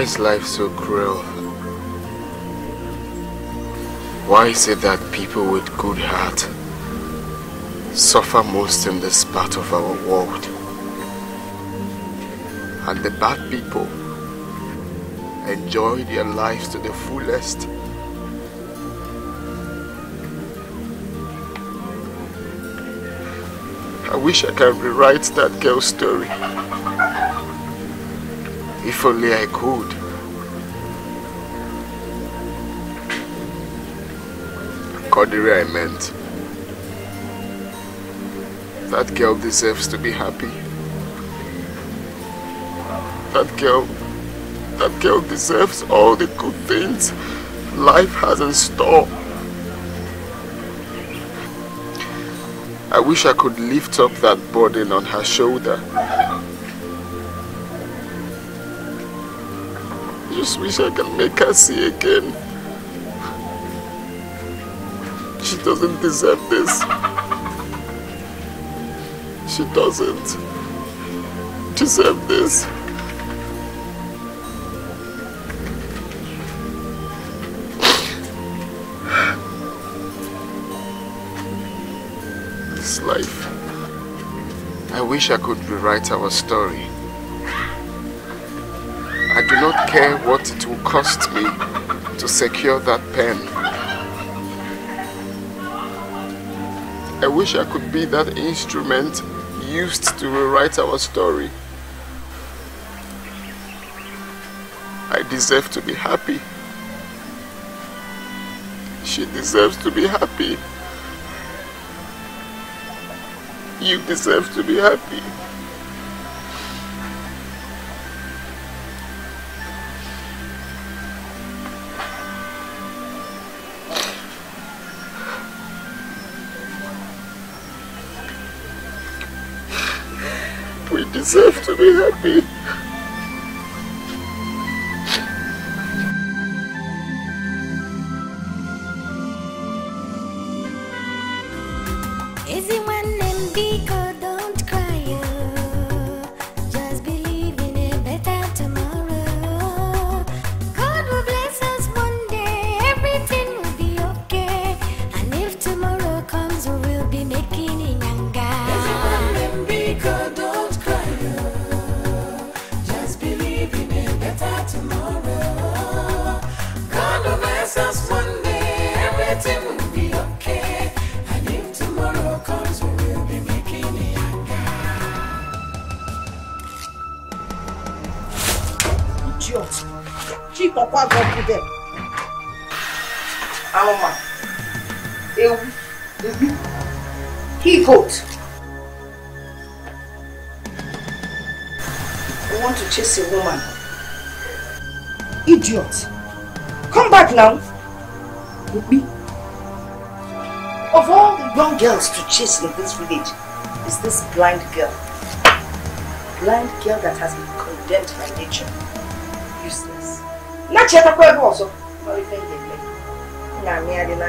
Why is life so cruel? Why is it that people with good heart suffer most in this part of our world? And the bad people enjoy their lives to the fullest. I wish I could rewrite that girl's story. If only I could. I meant. That girl deserves to be happy. That girl, that girl deserves all the good things life has in store. I wish I could lift up that burden on her shoulder. I just wish I can make her see again. Doesn't deserve this. She doesn't deserve this. This life. I wish I could rewrite our story. I do not care what it will cost me to secure that pen. I wish I could be that instrument used to rewrite our story. I deserve to be happy. She deserves to be happy. You deserve to be happy. To be happy. Idiot. Come back now. me. Of all the young girls to chase in this village, is this blind girl. Blind girl that has been condemned by nature. Useless. Not yet a quite also. Not even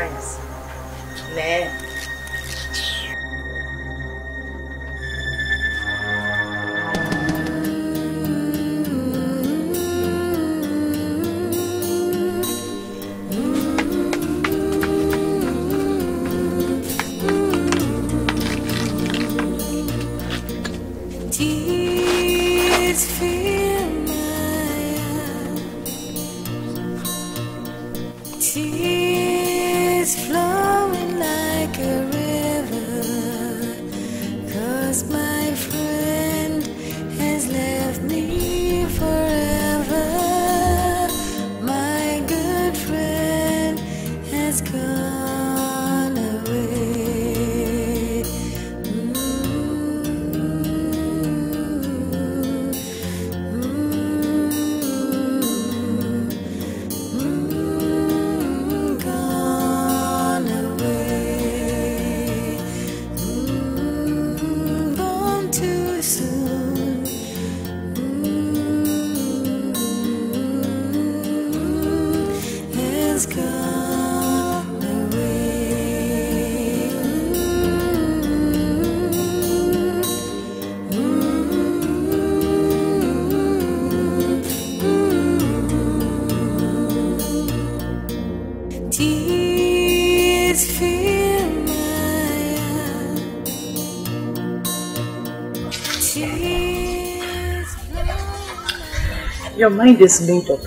mind is made up.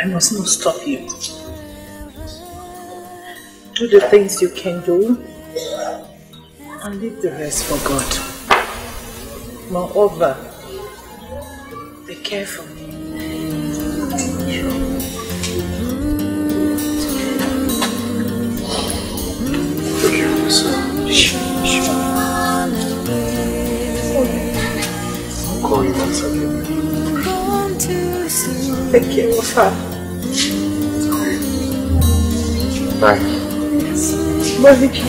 I must not stop you. Do the things you can do and leave the rest for God. Moreover, Thank you, Wafa. Bye.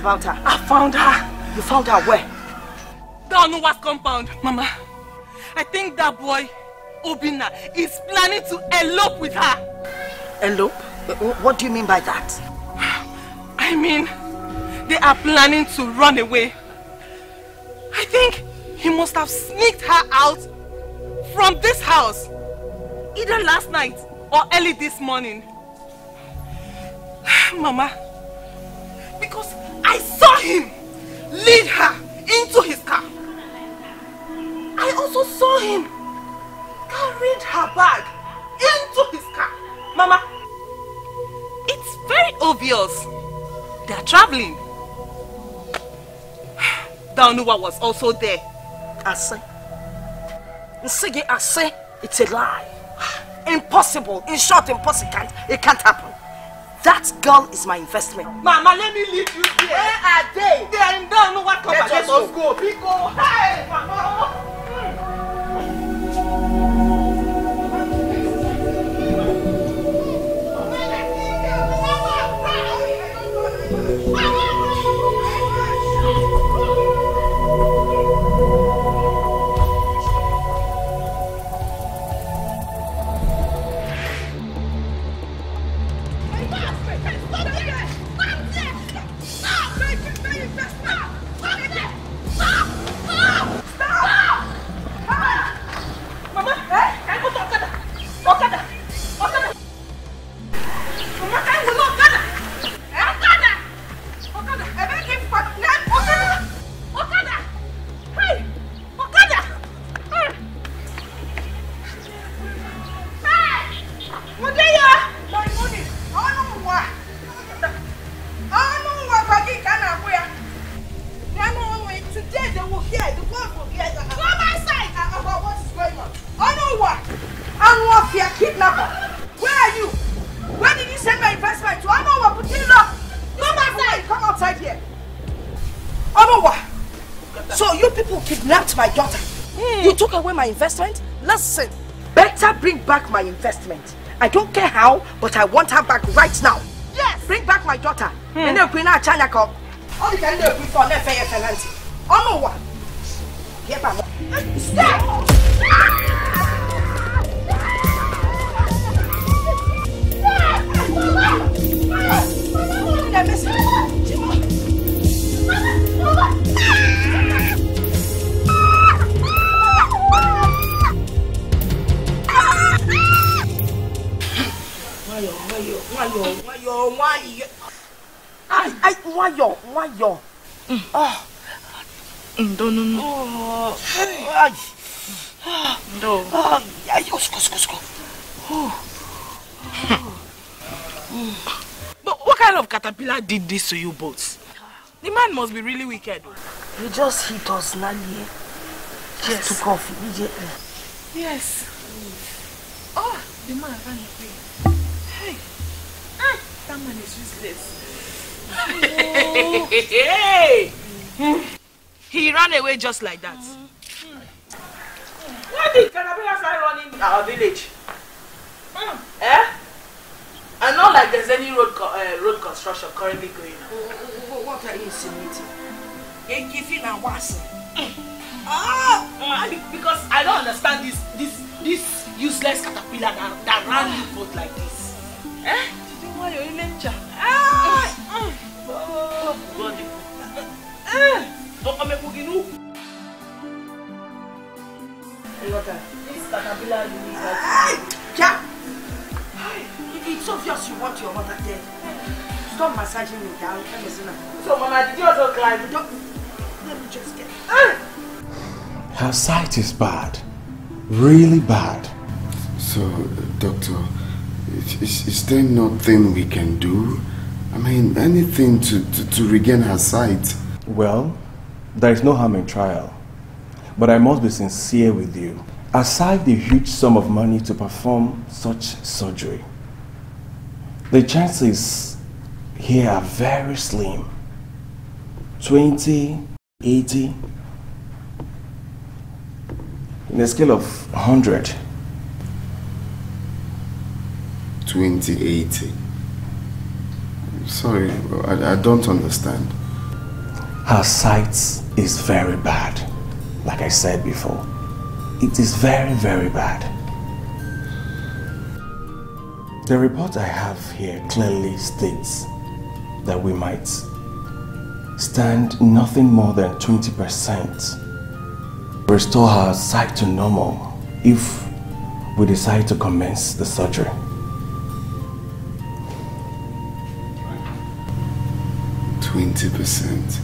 About her? I found her. You found her where? Down what compound, Mama. I think that boy, Obinna, is planning to elope with her. Elope? What do you mean by that? I mean, they are planning to run away. I think he must have sneaked her out from this house. Either last night or early this morning. Mama, because I saw him lead her into his car. I also saw him carried her bag into his car. Mama, it's very obvious they are traveling. Danuwa was also there. I say. Nsigi, say, it's a lie. Impossible. In short, impossible. It can't, it can't happen. That girl is my investment. Mama, let me leave you here. Where are they? They are in down. No one come Let us go. Pico. Hey, Mama. My daughter. Mm. You took away my investment? Listen, better bring back my investment. I don't care how, but I want her back right now. Yes! Bring back my daughter. And did this to you both the man must be really wicked he just hit us nani just took off immediately yes oh the man ran away hey that man is useless. hey! he ran away just like that. Why did Canabella fly run in our village? Mm. Eh? And not like there's any road co uh, road construction currently going on. What are you insinuating? If you now was Ah! Because I don't understand this this this useless caterpillar that, that ran you both like this. Eh? nwayọ ilé ń jà. ọkọ mi kúkì nù. This caterpillar you need that. Ja! It's obvious you want your mother dead. Stop massaging me down. Let me see now. So, Mama, did you also climb? Don't, let me just get. Her sight is bad. Really bad. So, doctor, is, is there nothing we can do? I mean, anything to, to, to regain her sight? Well, there is no harm in trial. But I must be sincere with you. Aside the huge sum of money to perform such surgery, the chances here are very slim. 20, 80, in a scale of 100. 2080. Sorry, I, I don't understand. Her sight is very bad, like I said before. It is very, very bad. The report I have here clearly states that we might stand nothing more than 20%. Restore her sight to normal if we decide to commence the surgery. Twenty percent.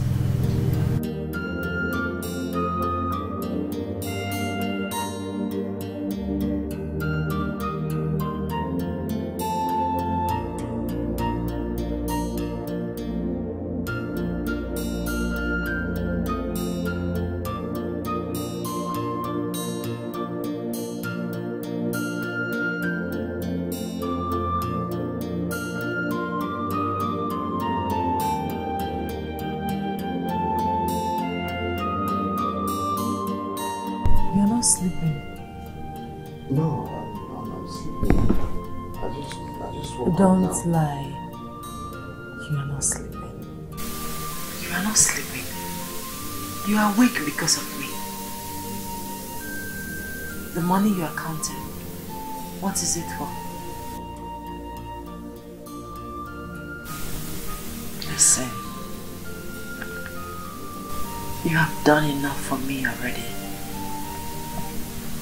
You have done enough for me already.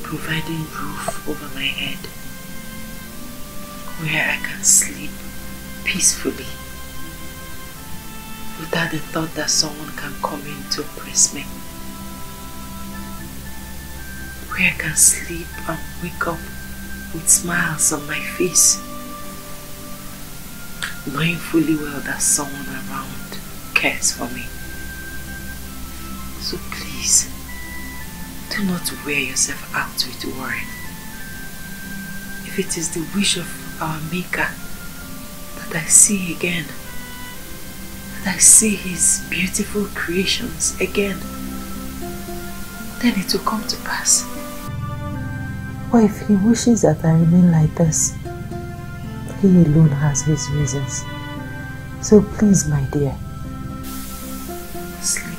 Providing roof over my head. Where I can sleep peacefully without the thought that someone can come in to oppress me. Where I can sleep and wake up with smiles on my face, knowing fully well that someone around cares for me. So please, do not wear yourself out with worry. If it is the wish of our Maker that I see again, that I see His beautiful creations again, then it will come to pass. Or if He wishes that I remain like this, He alone has His reasons. So please, my dear, sleep.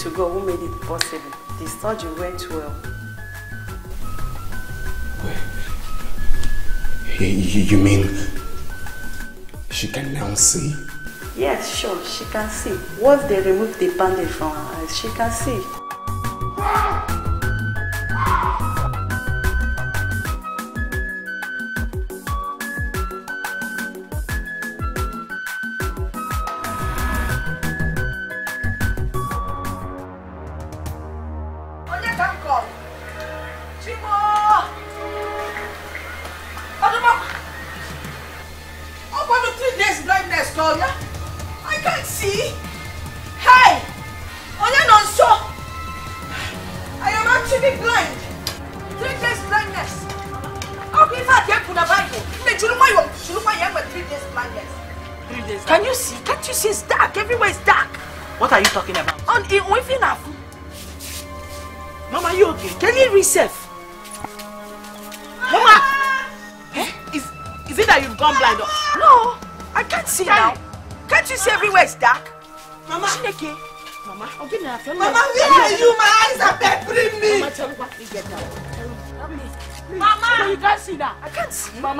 to go who made it possible. The surgery went well. Wait. You mean she can now see? Yes, sure, she can see. Once they remove the bandage from her eyes, she can see.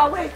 my way.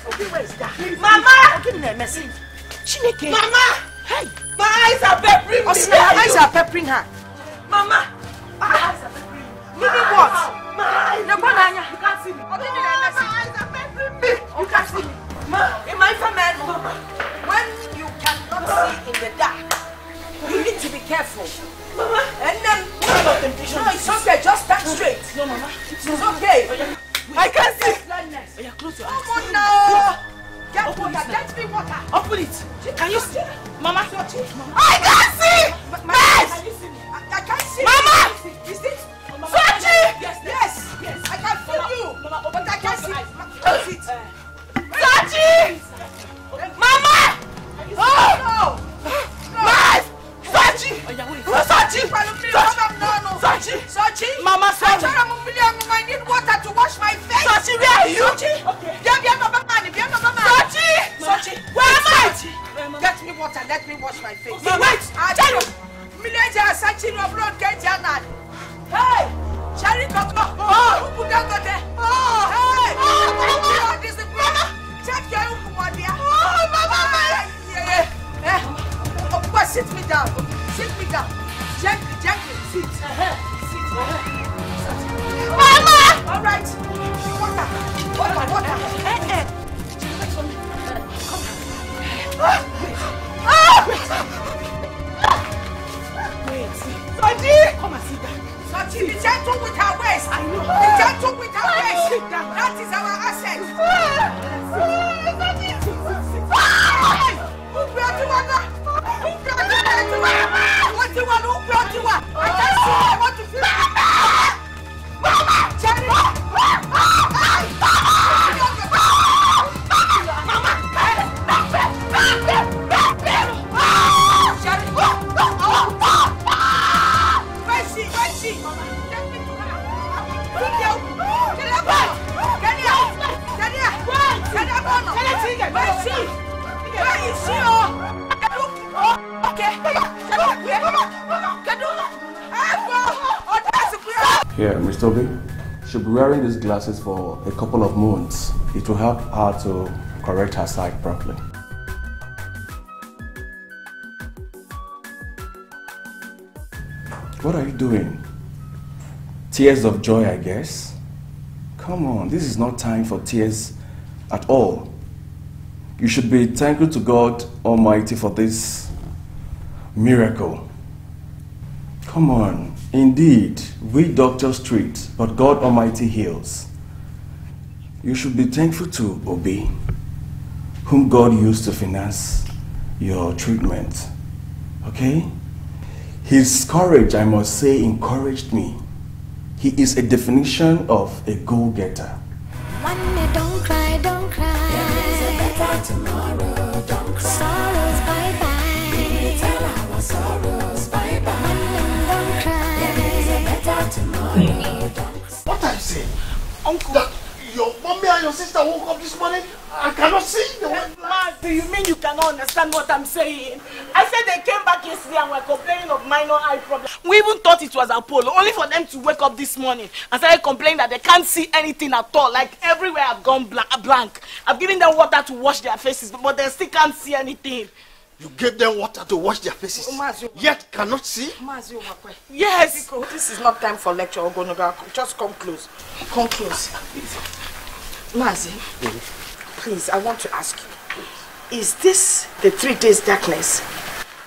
Glasses for a couple of months. It will help her to correct her sight properly. What are you doing? Tears of joy, I guess? Come on, this is not time for tears at all. You should be thankful to God Almighty for this miracle. Come on, indeed, we doctors treat, but God Almighty heals. You should be thankful to Obi, whom God used to finance your treatment. Okay? His courage, I must say, encouraged me. He is a definition of a go getter. One day, don't cry, don't cry. There is a better tomorrow. Don't cry. Sorrows, bye bye. We tell our sorrows, bye bye. One day, don't cry. There is a better tomorrow. What are you saying? Uncle. That your mommy and your sister woke up this morning and cannot see the way. Ma, do you mean you cannot understand what I'm saying? I said they came back yesterday and were complaining of minor eye problem. We even thought it was Apollo, only for them to wake up this morning and started complaining that they can't see anything at all. Like everywhere I've gone blank. blank. I've given them water to wash their faces, but they still can't see anything. You gave them water to wash their faces, yet cannot see. Yes. This is not time for lecture, Ogonoga. Just come close. Come close. Mazi, please, I want to ask you. Is this the three days darkness?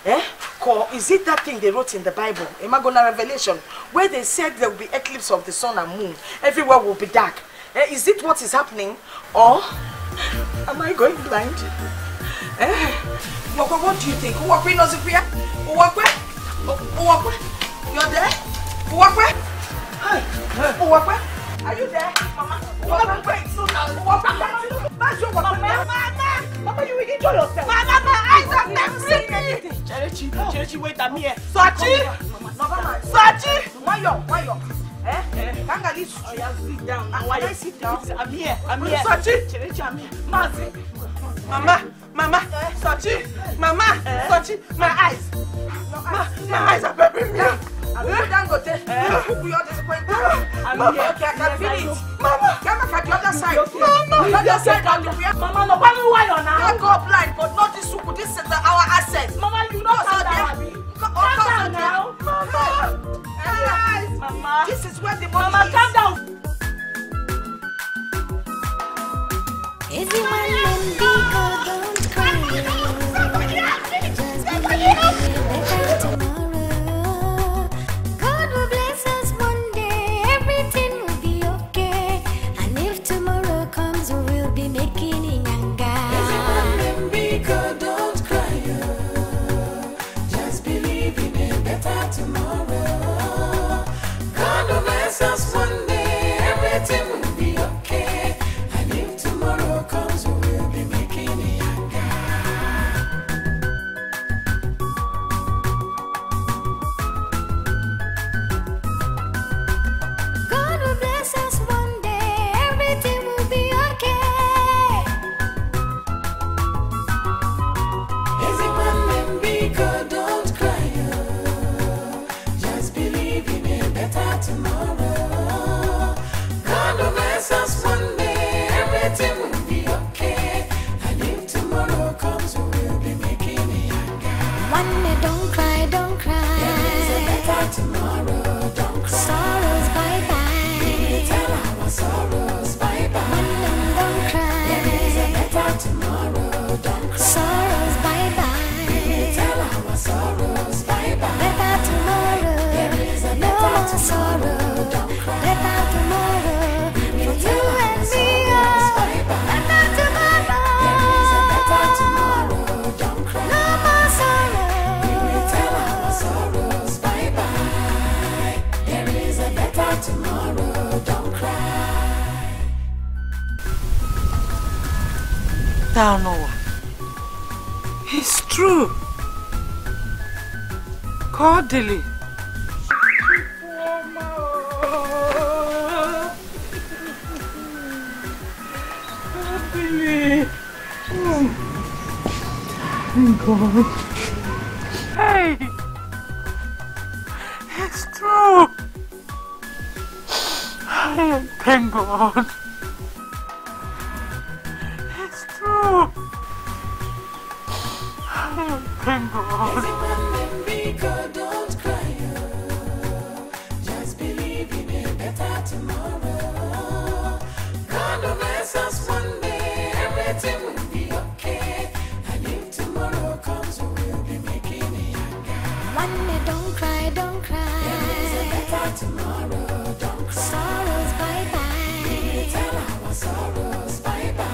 Eh? Or is it that thing they wrote in the Bible, Imagona Revelation, where they said there will be eclipse of the sun and moon, everywhere will be dark? Eh? Is it what is happening? Or am I going blind? Eh? What do you think? Wakwe knows if we are. Wakwe? Wakwe? You're there? Wakwe? Hi. Wakwe? Are you there? Mama? Mama, wait. That's your Mama. Mama. Mama, you will enjoy yourself. Mama, my eyes are seeing anything. Cherechi, Cherechi, wait, I'm here. Sachi! Sachi! Wayo, Wayo. Eh? Kangali, Oh, sit down. Ah, Why sit down? I'm here. I'm here. Sachi? Cherechi, I'm here. Mazi. Mama, Mama, Sachi, Mama, Sachi, my eyes. My eyes are peppering me. There. We are disappointed. Here. Okay, I can feel I it. know. Mama, come back at the other side. Mama, the other side Mama, no, why you wire now? Don't go blind, but not this suku. This is our asset. Mama, you Go, don't so calm down, there. now. Mama. Eyes. Mama. This is where the money Mama, is. calm down. Is it one man down n'ụwa it's true. Ka ọ dịlị Thank God. Tomorrow, don't cry. Sorrows bye bye. Sorrows bye bye.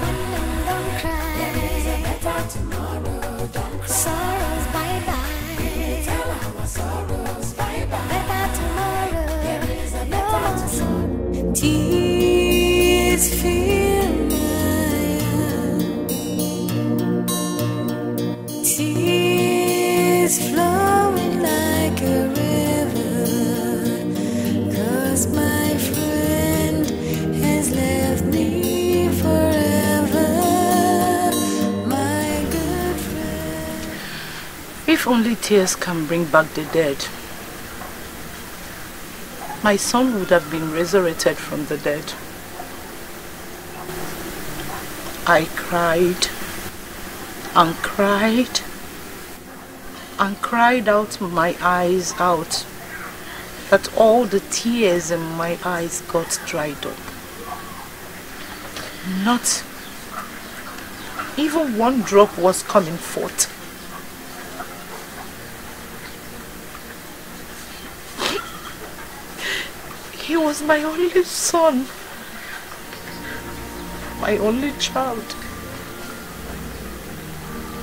Tomorrow, don't cry. Sorrows bye bye. Sorrows bye bye. Better tomorrow. There is a better more tomorrow. Tears fill If only tears can bring back the dead, my son would have been resurrected from the dead. I cried and cried and cried out my eyes out that all the tears in my eyes got dried up. Not even one drop was coming forth. He was my only son. My only child.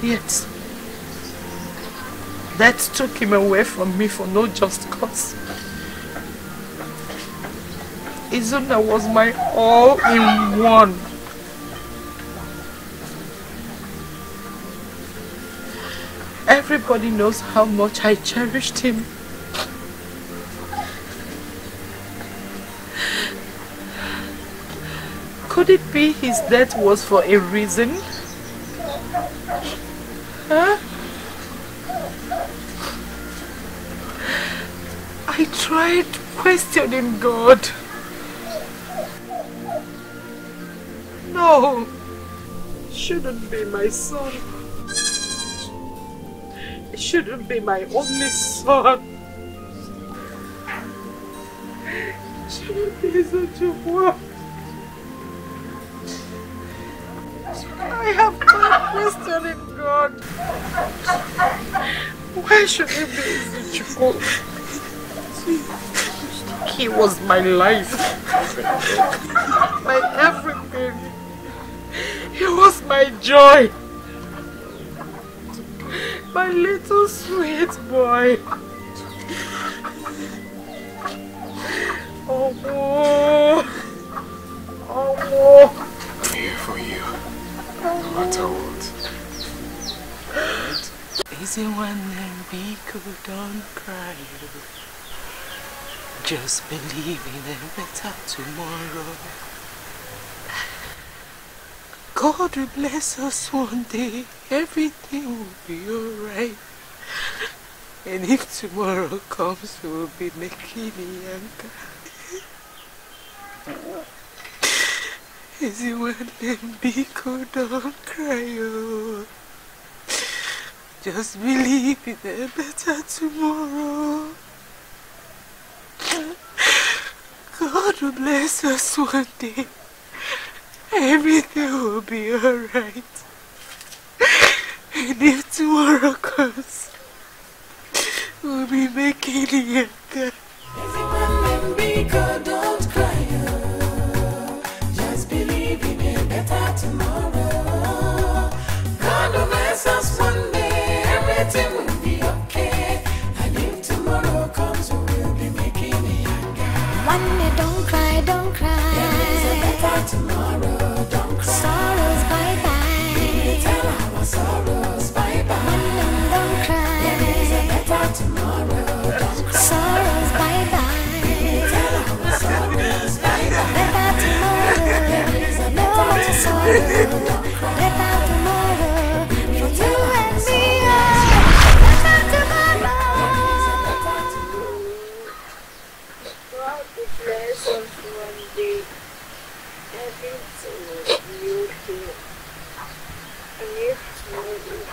Yet, that took him away from me for no just cause. Izuna was my all in one. Everybody knows how much I cherished him. Could it be his death was for a reason? Huh? I tried questioning God. No, shouldn't be my son. It shouldn't be my only son. It shouldn't be such a war. I have tried questioning God. Why should he be Izuchukwu? He was my life. My everything. He was my joy. My little sweet boy. Oh, oh, oh. I'm here for you, no matter what. Easy one be cool, don't cry. Just believe in a better tomorrow. God will bless us one day. Everything will be alright. And if tomorrow comes, we'll be making Yanka. Easy one and be cool, don't cry. Oh. Just believe in a better tomorrow. God will bless us one day. Everything will be alright. And if tomorrow comes, we'll be making it. Because tomorrow. Don't cry. Sorrows, bye bye. Sorrows, bye bye. Don't cry. There is a better tomorrow. Sorrows, bye bye. Better tomorrow. There is a. Don't cry.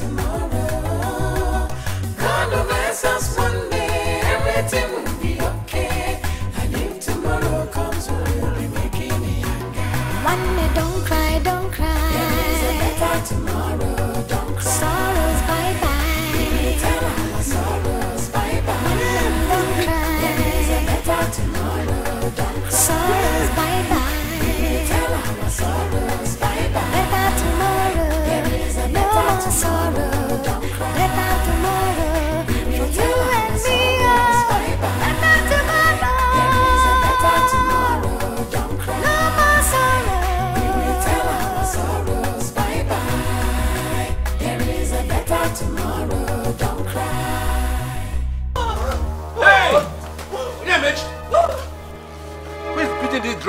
tomorrow. God will bless us one day. Everything will be okay. Tomorrow comes, we'll be making it again. Monday, don't cry, don't cry. There is a better tomorrow. Don't cry. Sorrows, bye bye. We don't cry. There is a better tomorrow. Don't cry.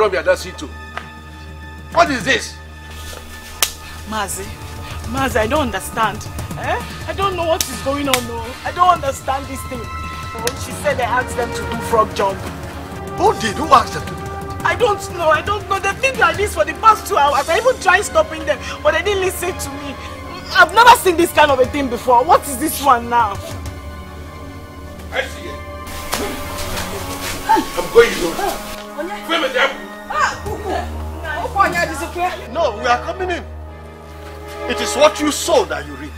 Is beating this drum you're dancing to? What is this? Mazi, Mazi, I don't understand. Eh? I don't know what is going on. No. I don't understand this thing. Oh, she said they asked them to do frog jump. Who did? Who asked them to do that? I don't know. I don't know. They think like this for the past two hours. I even tried stopping them, but they didn't listen to me. I've never seen this kind of a thing before. What is this one now? I see it. I'm going to. Is that? No, we are coming in. It is what you sow that you reap.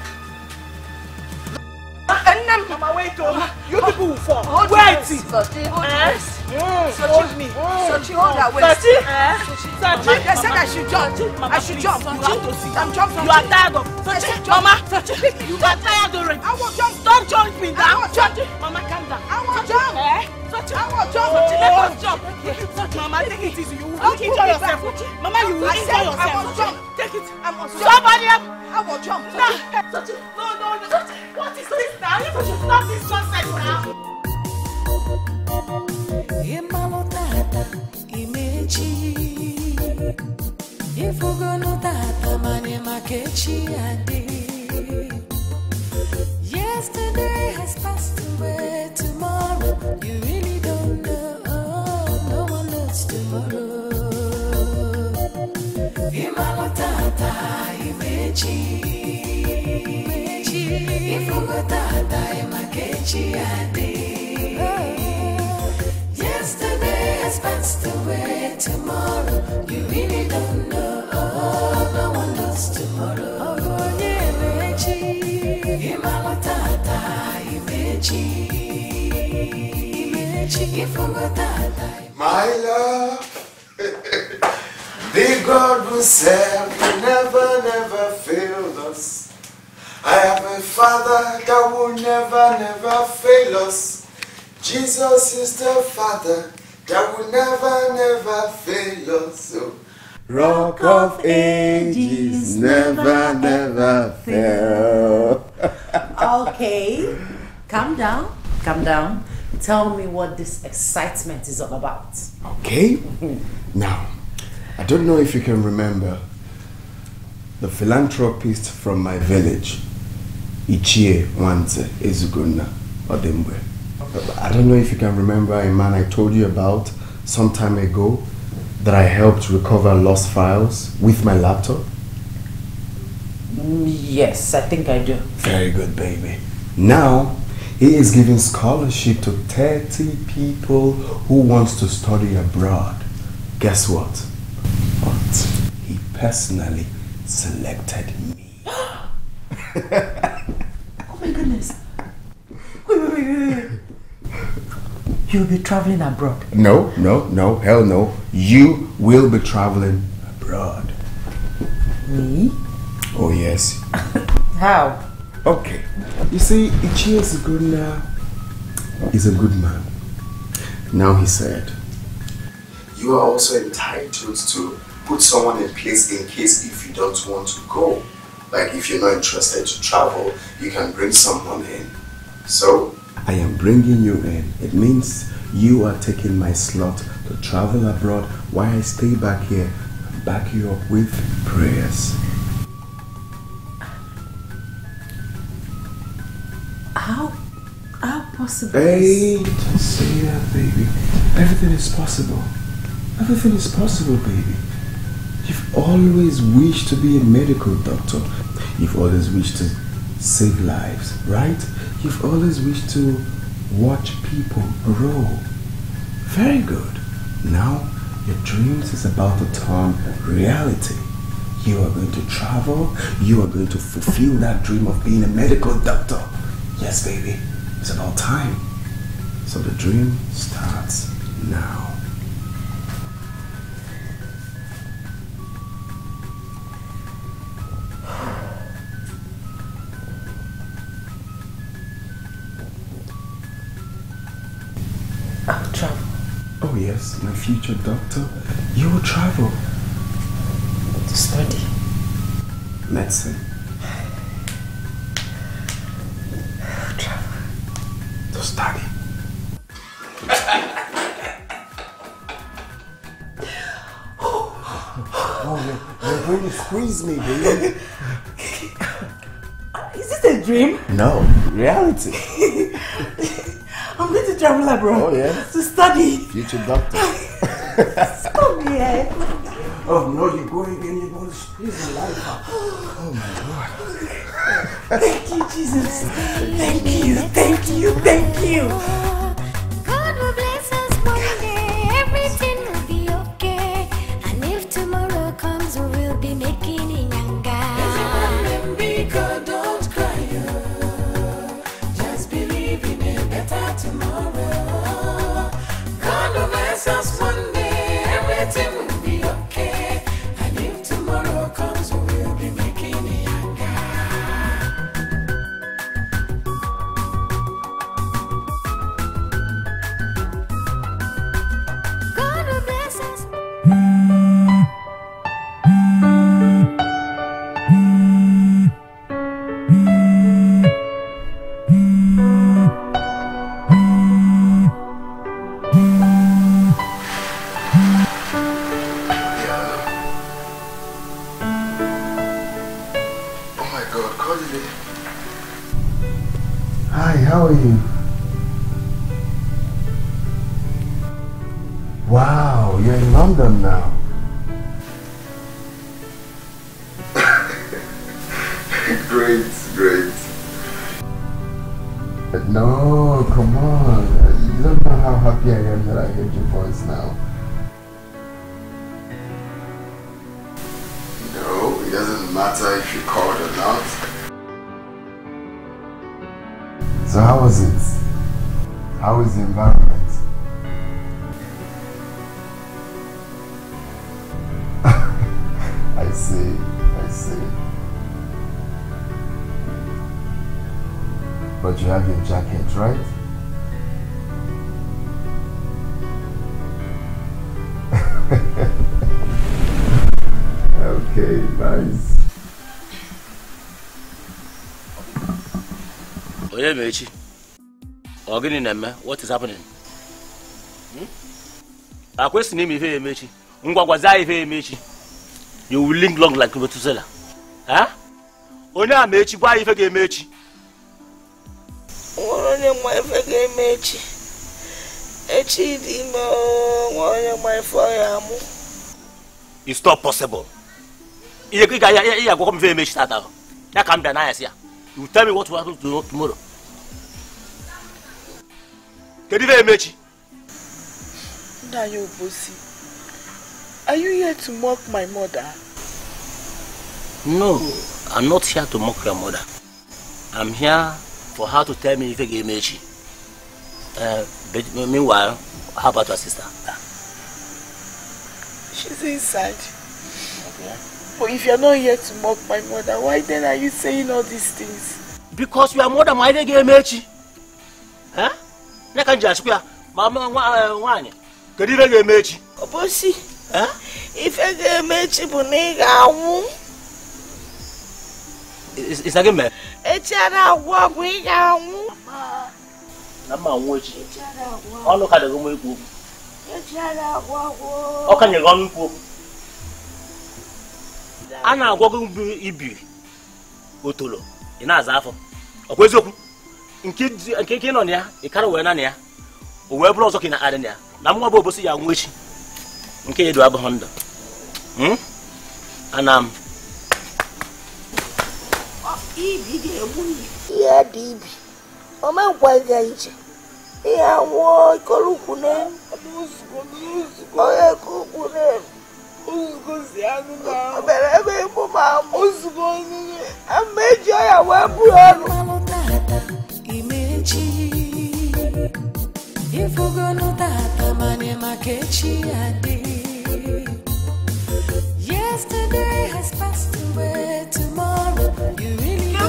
Mama, wait, oh. You people will fall. Hold Wait. Sochi, hold your Eh? waist. Mm, Sochi, hold me. Her waist. Sochi. Sochi. Mama, they said I should jump. Mama, I should jump. Sit. I'm jumping. You are tired of I said Sochi. jump. Mama, Sochi. You are tired already. I will jump. Stop jumping I down. will jump. Sochi. Mama, calm down. I will jump. Eh? Sochi. I will jump. Sochi, let us jump. Sochi. Mama, take it easy. You will Don't injure yourself. Mama, you will I injure said I yourself. must jump. Take it. I must jump. Somebody help. I will jump. No, Sochi. No, no, no. What is this now? You should stop this nonsense now. Imalotata imechi Ifugonotata mane makechi ade Yesterday has passed away tomorrow You tomorrow Imalotata imechi Ifugotata imakechi ade Yesterday has passed away. Tomorrow, you really don't know. oh, No one knows tomorrow. Imalotata imechi. My love, the God who said will never, never fail us. I have a Father that will never, never fail us. Jesus is the Father that will never, never fail us. So, Rock of Ages, never, never fail. Okay, calm down, calm down. Tell me what this excitement is all about. Okay? Now, I don't know if you can remember the philanthropist from my village, Ichie Wanze Ezuguna Odembe. I don't know if you can remember a man I told you about some time ago that I helped recover lost files with my laptop. Mm, Yes, I think I do. Very good, baby. Now, he is giving scholarship to 30 people who wants to study abroad. Guess what? But he personally selected me. Oh my goodness. Wait, wait, wait, wait, wait. You'll be traveling abroad. No, no, no, hell no. You will be traveling abroad. Me? Oh, yes. How? Okay. You see, Ichi is a good man. Now he said, You are also entitled to put someone in place in case if you don't want to go. Like if you're not interested to travel, you can bring someone in. So I am bringing you in. It means you are taking my slot to travel abroad while I stay back here and back you up with prayers. Possible? Hey, say that, baby. Everything is possible. Everything is possible, baby. You've always wished to be a medical doctor. You've always wished to save lives, right? You've always wished to watch people grow. Very good. Now, your dreams is about to turn reality. You are going to travel. You are going to fulfill that dream of being a medical doctor. Yes, baby. It's about time. So the dream starts now. I'll travel. Oh, yes, my future doctor. You will travel. To study. Medicine. You're going to squeeze me, baby. Is this a dream? No, reality. I'm going to travel abroad. Oh, yeah? To study. Future doctor. Stop here. Eh? Oh, no, you're going again. You're going to squeeze my life out. Oh, my God. Thank you, Jesus. Thank you, thank you, thank you. God will bless have your jacket, right? okay, nice. onye ma echi? Ọ gịnị na-eme? What is happening? Akwesị n'ime ife ya eme echi? Ngwa gwazi anyị ife you will link long like Methuselah onye a ma echi gwa anyị ife ga-eme nwere onye ma ife ga-eme echi. Echi dị ime nwere onye ma ife ọ ya amụ. It's not possible. Ihe ị ga- ị ga-agwakọ m ife eme echi tata ya ka m bịa n'anya si ya. You tell me what will happen to tomorrow. Kedu ife eme echi? Nna Obosi, are you here to mock my mother? No, I'm not here to mock your mother. I'm here for her to tell me if I get echi. Uh, meanwhile, how about your sister? She's inside. But if you're not here to mock my mother, why then are you saying all these things? Because your mother might get mechi. Huh? Na kan jasku ya, mama nwanyị. Kedu ife ga-eme echi? Obosi, ife ga-eme echi bụ na ị ga-anwụ. Is that game? Echi a na-agwụ agwụ ị ga-anwụ. Na mma nwụ echi. Ọnụ ka dịghị m ikwu okwu. Echi a na-agwụ agwụ. Ọ ka nyere ọnụ ikwu okwu. A na-agwa gị ibi otolo ị na-aza afọ. Ọkwa eziokwu? Nke nke ị nọ na ya, ị kara wee na na ya. O wee bụrụ ọzọ ka ị na-adị na ya. Na mwa bụ obosi ya nwụ echi. Nke edu abụghị ndụ. Ana m. Ibi ga-egbu ihe dị ibi. O menkwa ịga ije. Ihe anwụọ ikolukwu n'elu. Onye ka ukwu n'elu. Obere ebe ịmụ ma amụ. Ama eji ọya wee bụrụ ọnụ. ifugonu tata mane makechi ade yesterday has passed away tomorrow you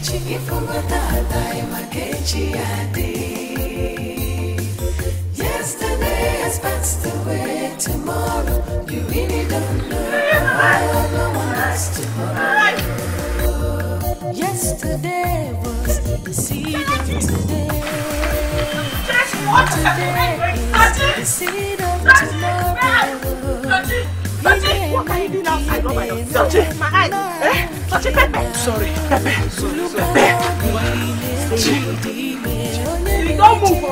no one knows tomorrow imala Yesterday has passed away tomorrow. You really don't know. No one knows tomorrow. Yesterday was the seed of today. Today is the seed of tomorrow. What you by yourself? My eye. Eh? Touchy Pepe. Sorry, Pepe. Pepe. Don't move.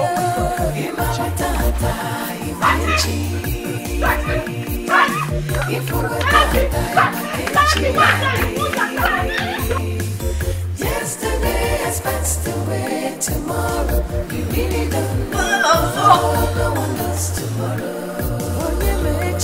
Yesterday has passed away. Tomorrow you really don't know. No one knows tomorrow.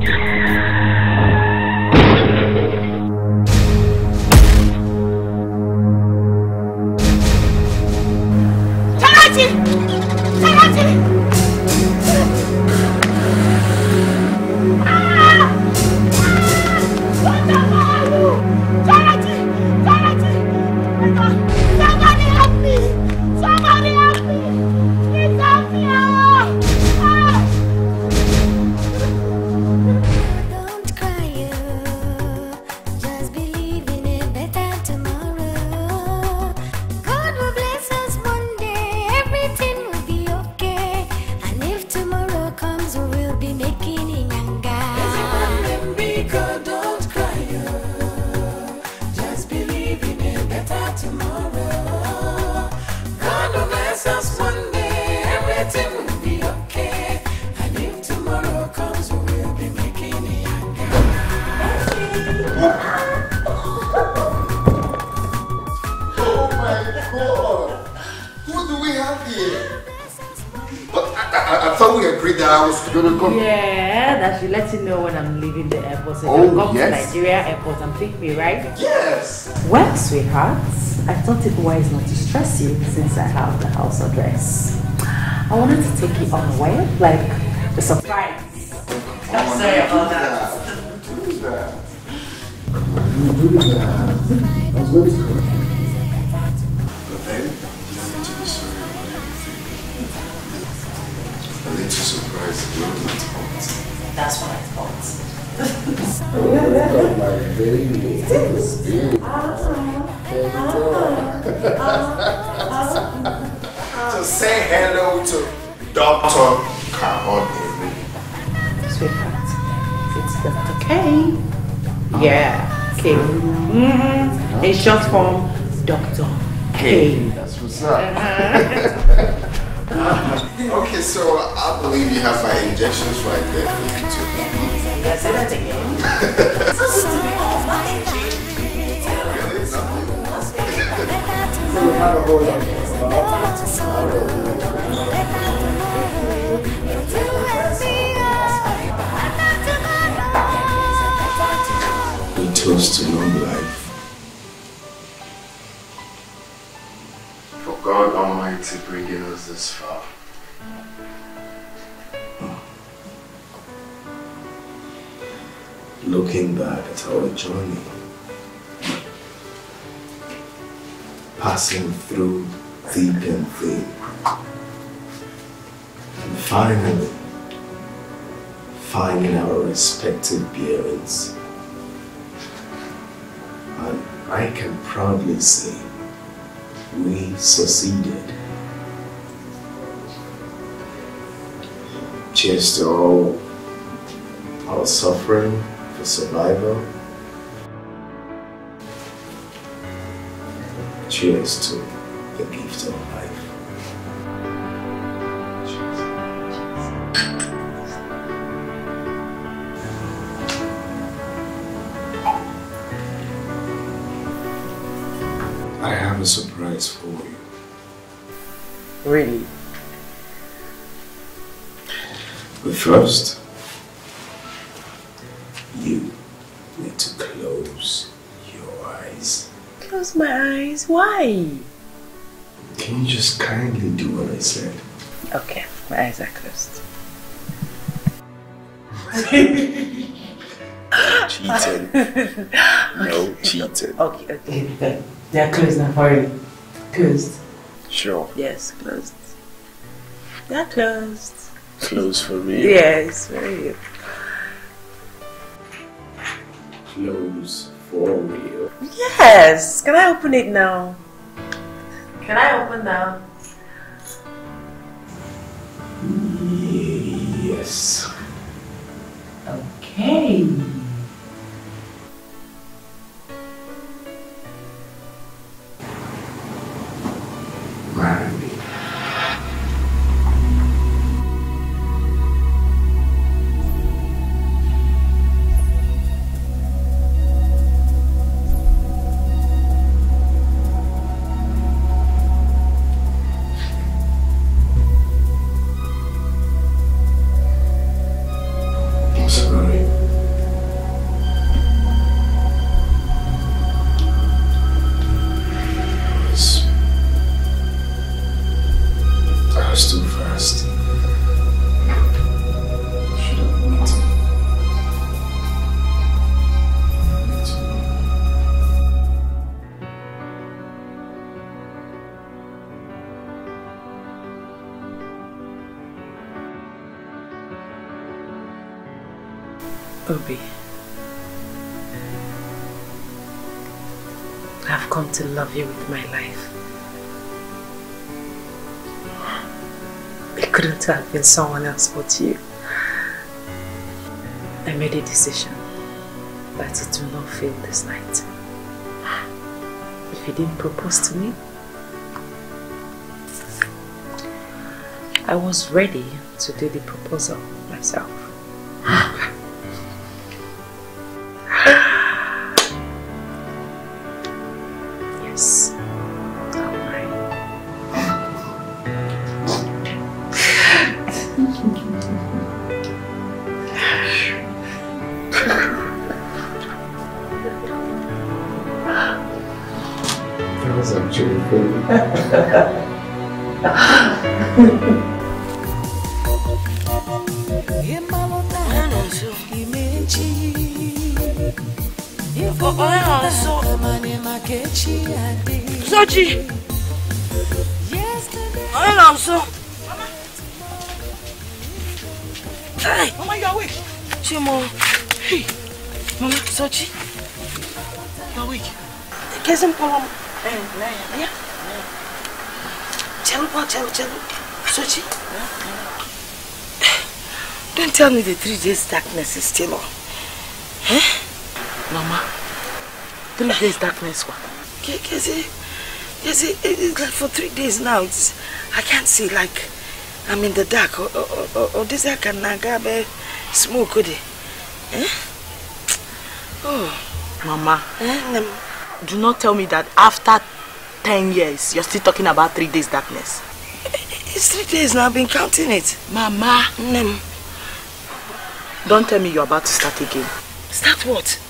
Yeah. I thought we agreed that I was gonna come. Yeah, that should let you know when I'm leaving the airport. So Oh, you come yes. to Nigeria airport and pick me, right? Yes. Well, sweetheart, I thought it wise not to stress you since I have the house address. I wanted to take you on a way, like a surprise. I'm sorry about that. Do that. Do that. Surprised you're not. That's what I thought. Oh, my baby. Baby. So say hello to Dr. Kahon Sweetheart, it's Dr. K. Yeah, K. Mm-hmm. In short form, Dr. K. That's what's up. okay, so I believe you have my injections right there for you too. Say that again. We toast to long life. God Almighty bringing us this far. Looking back at our journey, passing through thick and thin, and finally finding our respective bearings. And I can proudly say we succeeded. Cheers to all our suffering for survival. Cheers to the gift of a surprise for you. Really? But first, you need to close your eyes. Close my eyes. Why? Can you just kindly do what I said? Okay, my eyes are closed. cheating. No cheating. Okay, okay. They're closed now, hurry. Closed. Sure. Yes, closed. They're closed. Close for me. Yes, very. Close for real. Yes. Can I open it now? Can I open now? Yes. Okay. Marry Obi. I've come to love you with my life. It couldn't have been someone else but you. I made a decision that it will not fail this night. If you didn't propose to me, I was ready to do the proposal myself. The three days darkness is still on. Huh? Mama, three days darkness. What? Ke- Kezi, Kezi, it- it's like for three days now. It's, I can't see, like, I'm in the dark. Or, or, or, or this I can nagabe smoke, could it? Eh? Oh. Mama, Eh? Do not tell me that after 10 years, you're still talking about three days darkness. It's three days now, I've been counting it. Mama. Nem. Don't tell me you're about to start again. Start what?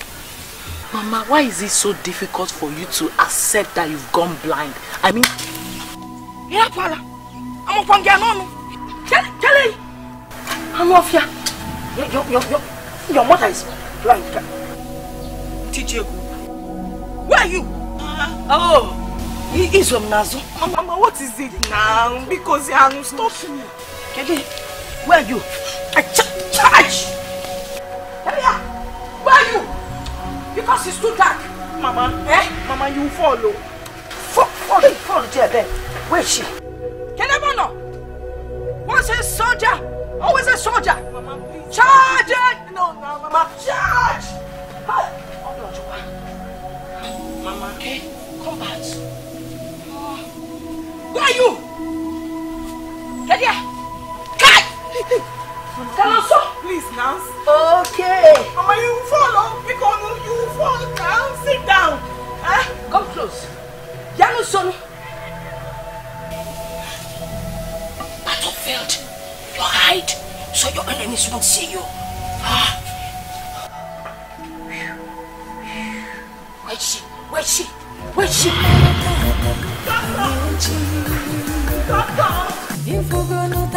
Mama, why is it so difficult for you to accept that you've gone blind? I mean, Yeah, Paula. I'm up on Ganonu. Kelly, Kelly. I'm off here. Your, your, your, your, mother is blind. Teacher. Where are you? oh. He is from Nazo. Mama, what is it now? Because you are stop me. Kelly, where are you? I ch charge. Where are you? Because it's too dark. Mama, Eh? Mama, you follow. Fall, fall, fall, there, there. Where is she? Kelly, Mono. What's a soldier? Always a soldier. Mama, please. Charge it. No, no, Mama. Charge. Oh, no, Joa. Mama, Okay, come back. Where are you? Get here. Cut. Come on, so. please now. Okay. Mama, you follow. Because you fall down. Sit down. Eh? Come close. Yanu son. Battlefield. You hide so your enemies won't see you. Ah. Where's she? Where's she? Where's she? Ifugonu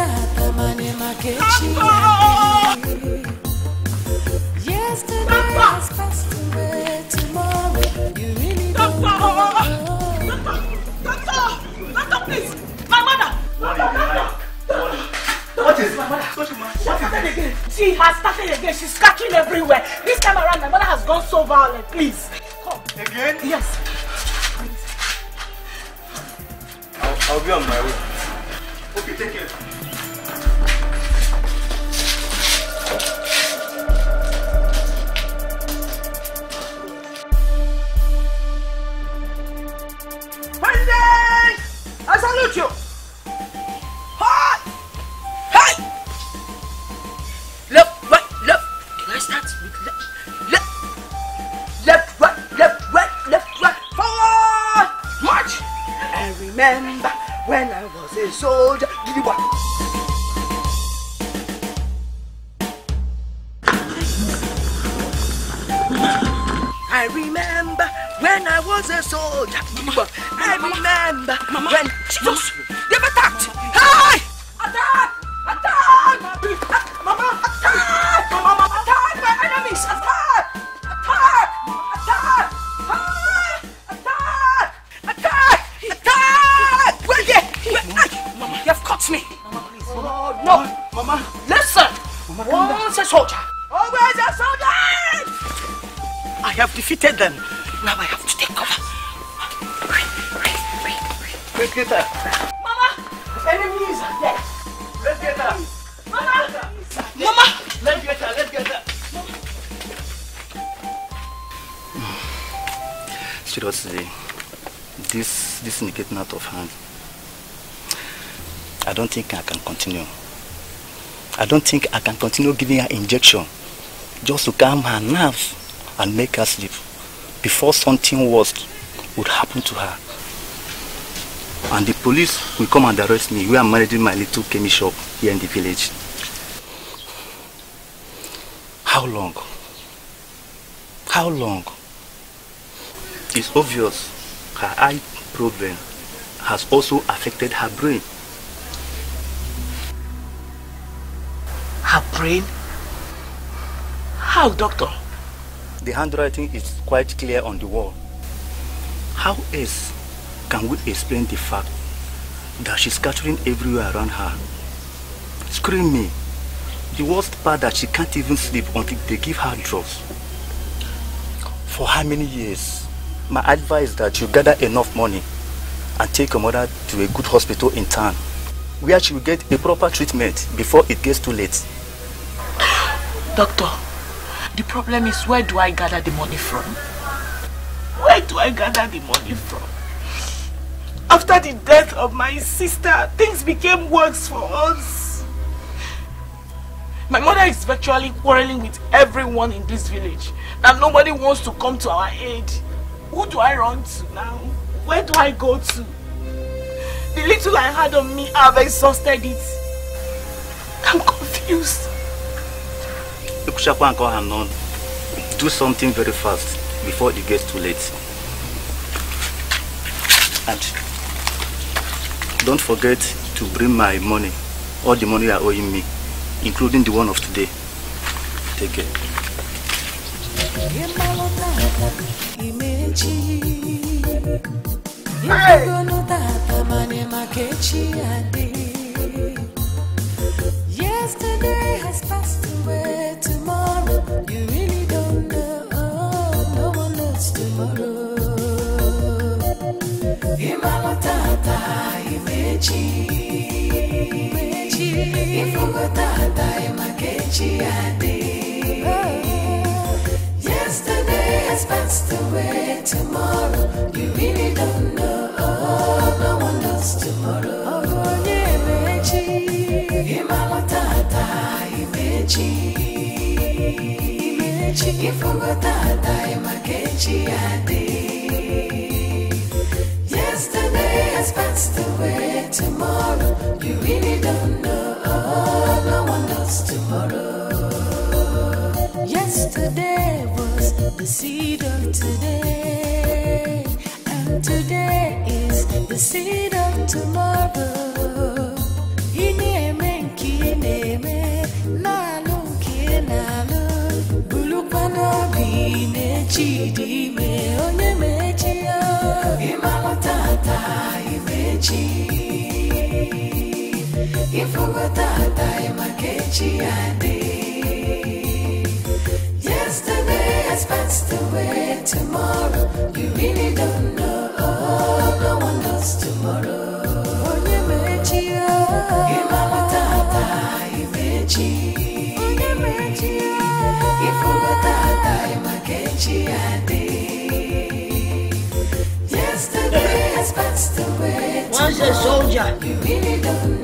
tata mane makechi Yesterday has passed away You really don't know Doctor! Doctor, please! My mother! What is My mother! She has again. She has started again. She's scratching everywhere. This time around, my mother has gone so violent. Please. Come. Again? Yes. I'll, I'll be on my way. Okay, take care. Remember when I was a soldier. I remember when I was a soldier. I remember when Jesus they've attacked. Defeated them. Now I have to take cover. Let's get her. Mama, enemies are dead. Let's get her. Mama, Mama. Let's get her. Let's get her. Seriously, this this is getting out of hand. I don't think I can continue. I don't think I can continue giving her injection just to calm her nerves and make her sleep before something worse would happen to her. And the police will come and arrest me where I'm managing my little chemist shop here in the village. How long? How long? It's obvious her eye problem has also affected her brain. Her brain? How, doctor? The handwriting is quite clear on the wall. How else can we explain the fact that she's scattering everywhere around her. Scream me. The worst part that she can't even sleep until they give her drugs. For how many years? My advice is that you gather enough money and take your mother to a good hospital in town where she will get a proper treatment before it gets too late. Doctor, the problem is where do I gather the money from? Where do I gather the money from? After the death of my sister, things became worse for us. My mother is virtually quarreling with everyone in this village. And nobody wants to come to our aid. Who do I run to now? Where do I go to? The little I had on me, I've exhausted it. I'm confused. Do something very fast before it gets too late. And don't forget to bring my money, all the money you are owing me, including the one of today. Take care. Yesterday has passed away. Tomorrow, you really don't know. Oh no one knows tomorrow. Imalotata, imechi. Yesterday has passed away. Tomorrow, you really don't know. Oh no one knows tomorrow. Oh, Onye imechi. Imalotata, imechi. Imechi. Ifugotata, imakechi ade. Yesterday has passed away. Tomorrow, you really don't know. No one knows tomorrow. Yesterday was the seed of today, and today is the seed of tomorrow. Ị na-eme nke ị na-eme, Yesterday has passed away. Tomorrow, you really don't know. No one knows tomorrow. Onye mechi ya. Ịmalụ tata, imechi. Onye mechi ya. Ịfụgo tata, ịma ka echi ya dị. Yesterday has passed away. Once a soldier. You really don't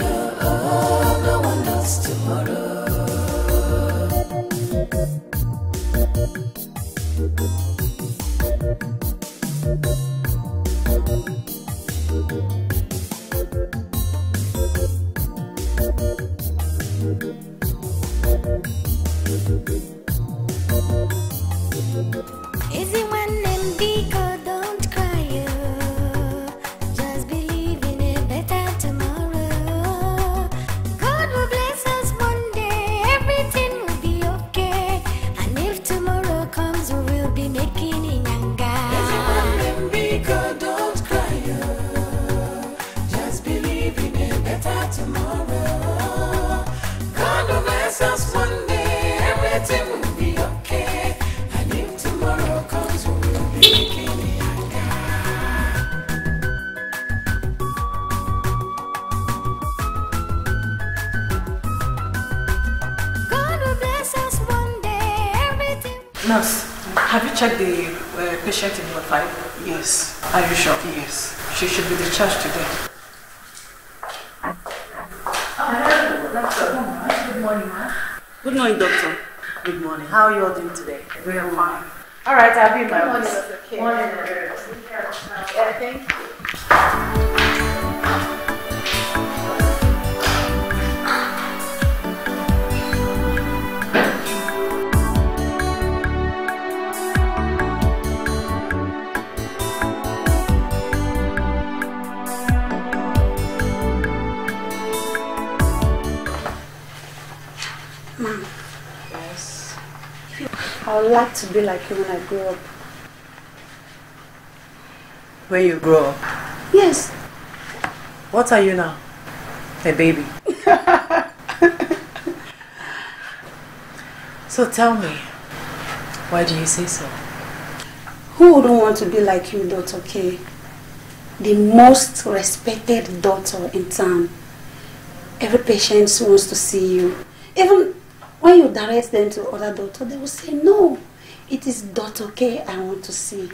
like when I grow up. When you grow up, Yes. What are you now? A baby. so tell me, why do you say so? Who wouldn't want to be like you, Dr. K? The most respected daughter in town. Every patient wants to see you. Even when you direct them to other doctors, they will say, no, it is Dr. K I want to see.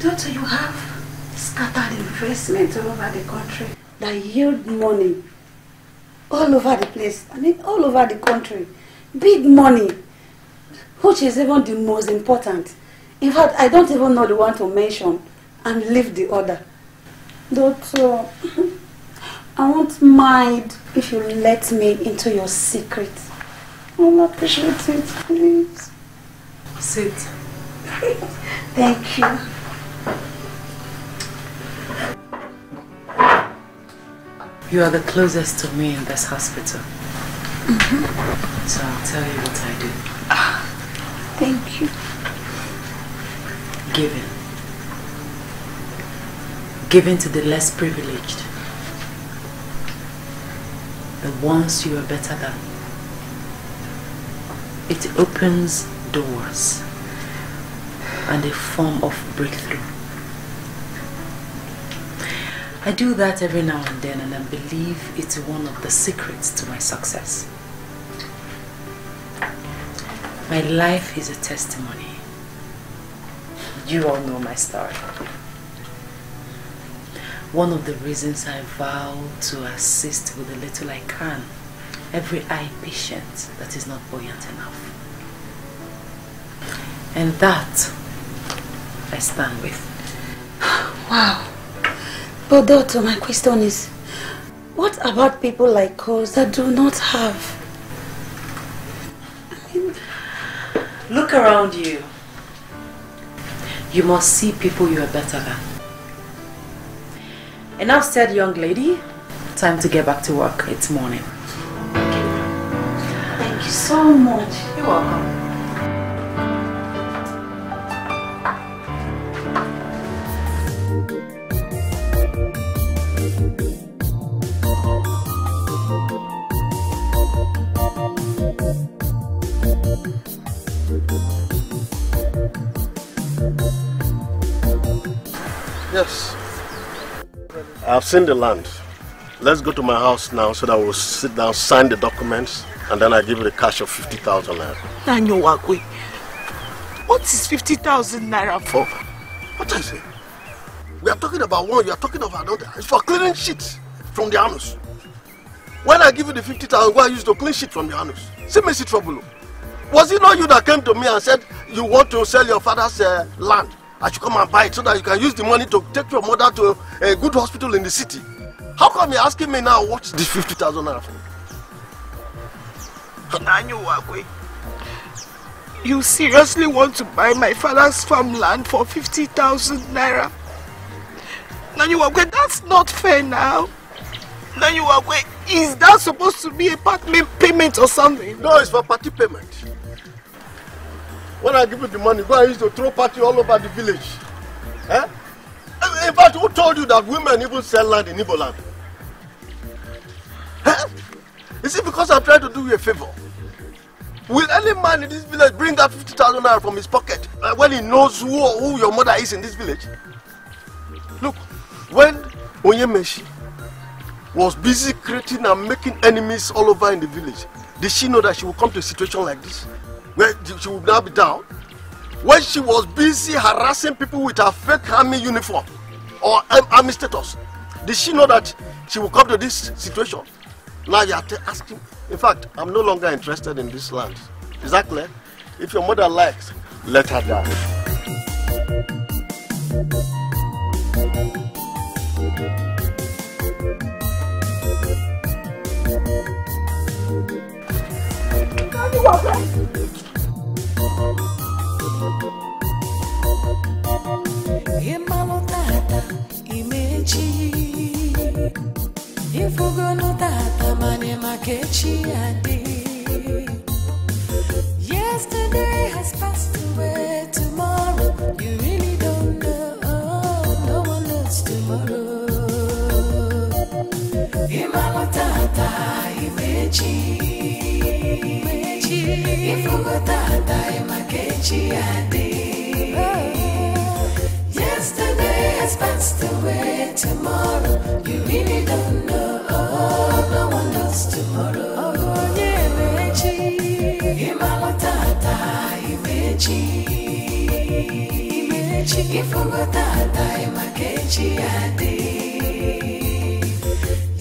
Doctor, you have scattered investment all over the country that yield money all over the place. I mean, all over the country. Big money, which is even the most important. In fact, I don't even know the one to mention and leave the other. Doctor, I won't mind if you let me into your secret. I'll appreciate it, please. Sit. Thank you. You are the closest to me in this hospital. Mm-hmm. So I'll tell you what I do. Thank you. Giving. Giving to the less privileged. The ones you are better than. It opens doors and a form of breakthrough. I do that every now and then and I believe it's one of the secrets to my success. My life is a testimony. You all know my story. One of the reasons I vow to assist with the little I can every eye patient that is not buoyant enough. And that I stand with. Wow. But doctor, my question is, what about people like us that do not have? Look around you. You must see people you are better than. Enough said, young lady. Time to get back to work. It's morning. Thank you so much. You're welcome. Yes. I've seen the land. Let's go to my house now so that we'll sit down, sign the documents, and then I give you the cash of 50,000 naira. Nanyo Wakwe, what is 50,000 naira for? What is it? We are talking about one, you are talking about another. It's for cleaning shit from the anus. When I give you the 50,000, go and use to clean shit from the anus. See me see trouble. Was it not you that came to me and said you want to sell your father's uh, land? I should come and buy it so that you can use the money to take your mother to a good hospital in the city. How come you're asking me now what's this 50,000 naira for? You seriously want to buy my father's farmland for 50,000 naira? Nanyo Wakwe, that's not fair now. Nanyo Wakwe, is that supposed to be a part payment or something? No, it's for party payment. When I give you the money, go and use to throw party all over the village. Eh? In fact, who told you that women even sell land in Igbo land? Eh? Is it because I'm trying to do you a favor? Will any man in this village bring that 50,000 naira from his pocket uh, when he knows who, who your mother is in this village? Look, when Onyemeshi was busy creating and making enemies all over in the village, did she know that she would come to a situation like this? Where she would now be down? When she was busy harassing people with her fake army uniform or um, army status, did she know that she would come to this situation? Now you are asking. In fact, I'm no longer interested in this land. Is that clear? If your mother likes, let her die. Ịmalụtata tata mana Yesterday has passed away tomorrow you really don't know. No one knows tomorrow. Imechi ifugo tata imakechi adi yesterday has passed away tomorrow you really don't know no one knows tomorrow onye imechi ịmalụ tata imechi ifugo tata imakechi adi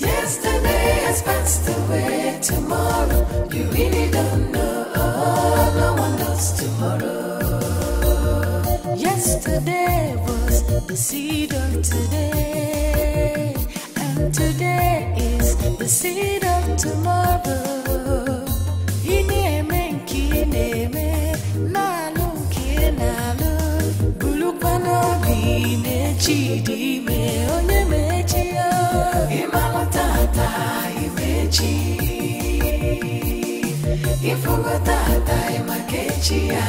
Yesterday has passed away. Tomorrow, you really don't know. Tomorrow. Yesterday was the seed of today, and today is the seed of tomorrow. Bulukwa n'obi na-echi dị ime onye ya. Imechi, tata ịmakechi ya.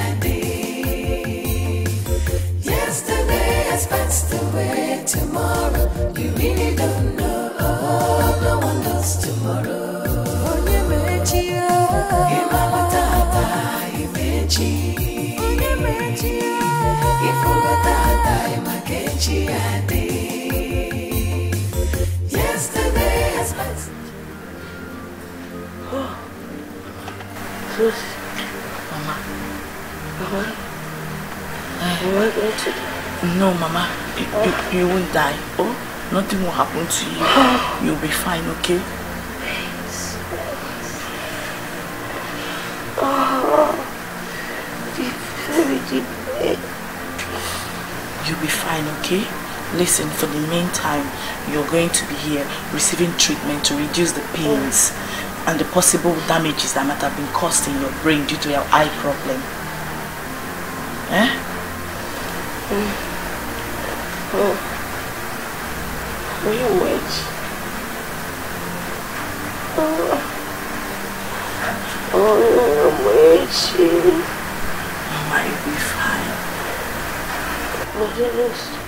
Yesterday has passed away. Tomorrow, you really don't know. No one knows tomorrow. Onye mechi ya. Ịmalụ tata imechi. Onye mechi ya. Ifugo tata has passed. Mama. Mama. No, Mama. You, you, you won't die. Oh, nothing will happen to you. You'll be fine, okay? Oh, very deep. You'll be fine, okay? Listen, for the meantime, you're going to be here receiving treatment to reduce the pains and the possible damages that might have been caused in your brain due to your eye problem. Eh? Oh, you wait. Oh, oh, I'm waiting. Mama, you'll be fine. What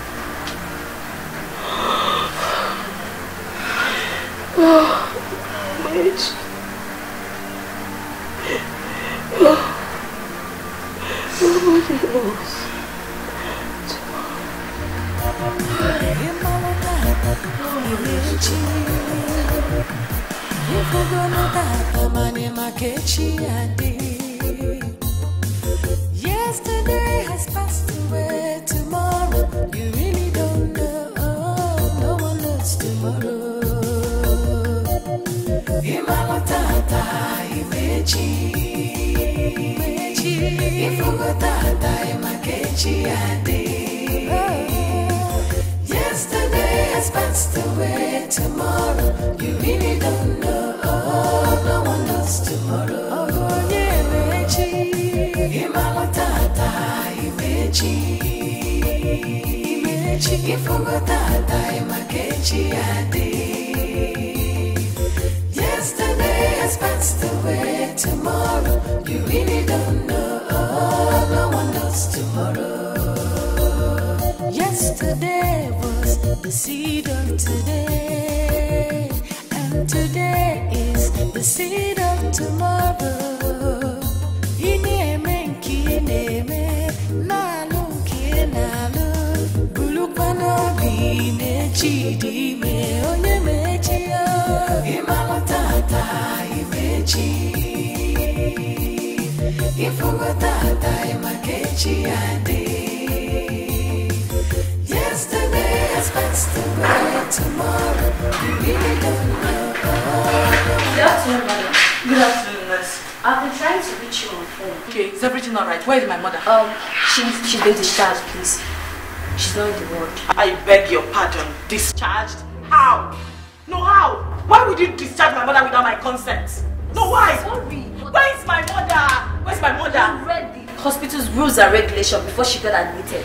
regulation before she got admitted.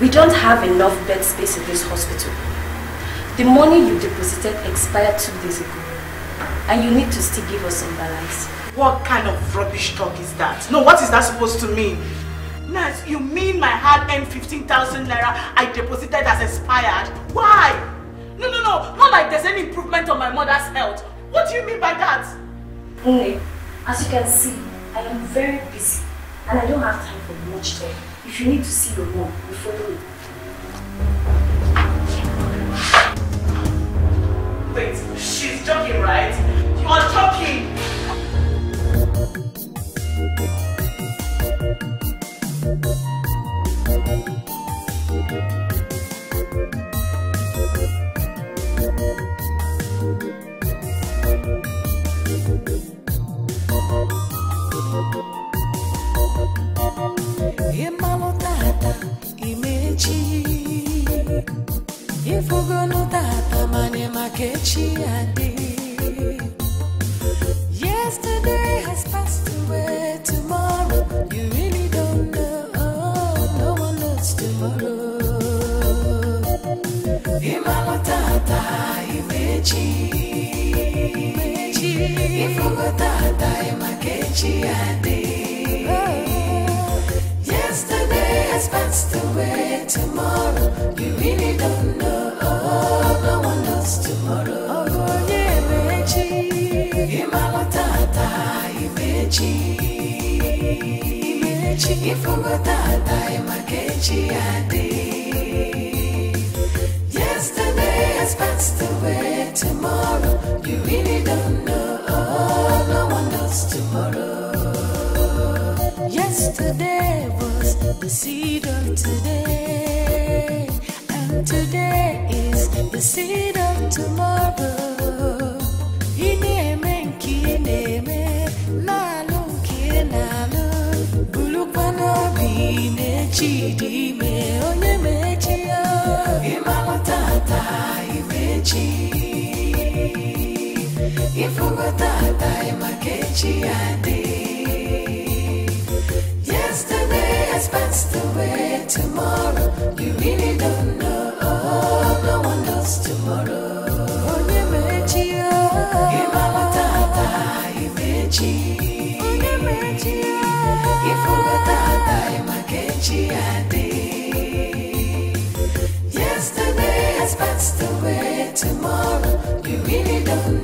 We don't have enough bed space in this hospital. The money you deposited expired two days ago. And you need to still give us some balance. What kind of rubbish talk is that? No, what is that supposed to mean? Nurse, you mean my hard-earned 15,000 naira I deposited as expired? Why? Ime, onye mechi ya. Ịmalụ tata imechi, ifugo tata ịmaka echi ya dị. Yesterday has passed away. Tomorrow, you really don't know. oh, no one knows tomorrow. Onye mechi ya. Ịmalụ tata imechi. Yesterday has passed away. Tomorrow, you really don't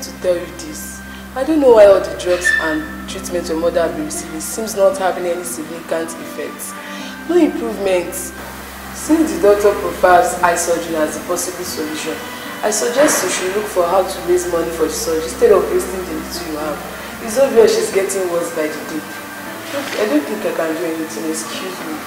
Meaning to tell you this. I don't know why all the drugs and treatment your mother has been receiving seems not having any significant effects. No improvements. Since the doctor prefers eye surgery as a possible solution, I suggest you should look for how to raise money for the surgery instead of wasting the little you have. It's obvious she's getting worse by the day. I don't think I can do anything, excuse me.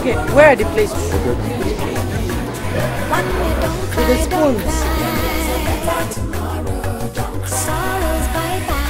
Okay, where are the plates? With the spoons. Sorrows bye bye.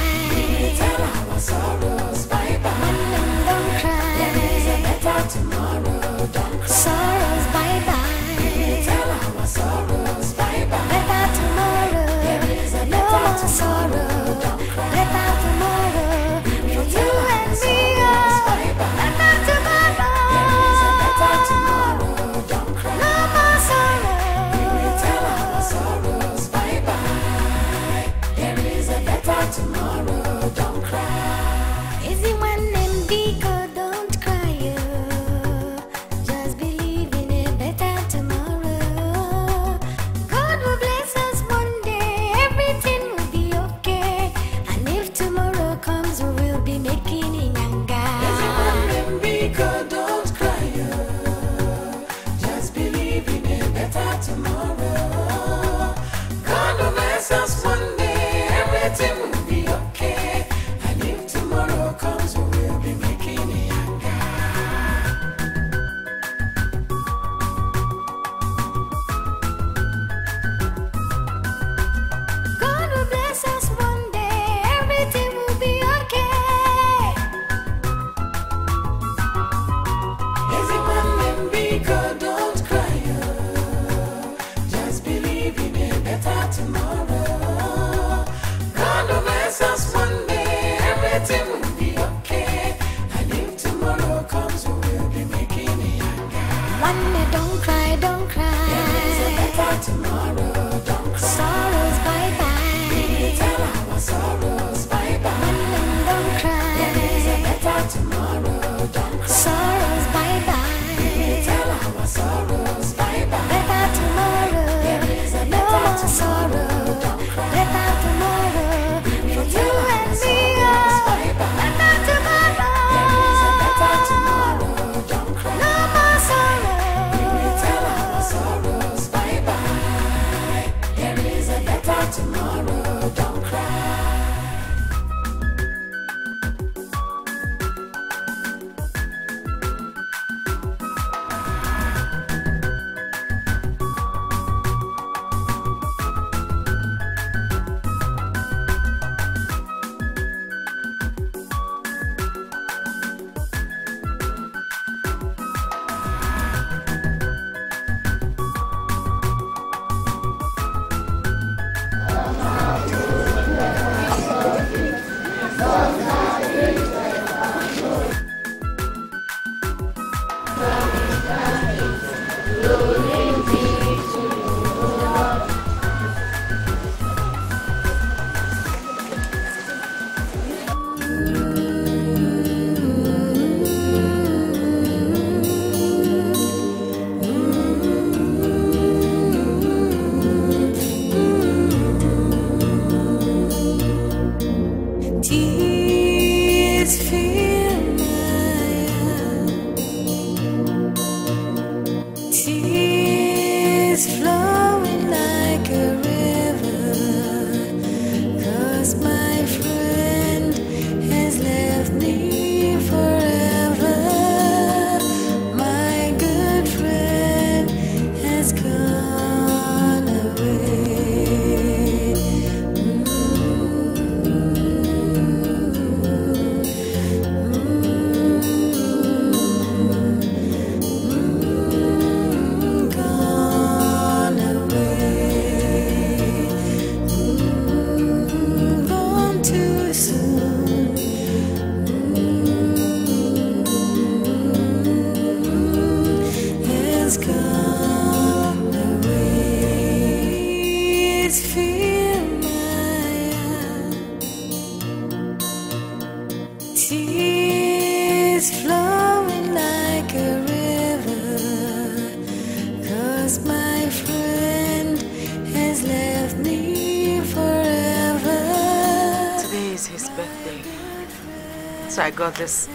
So I got this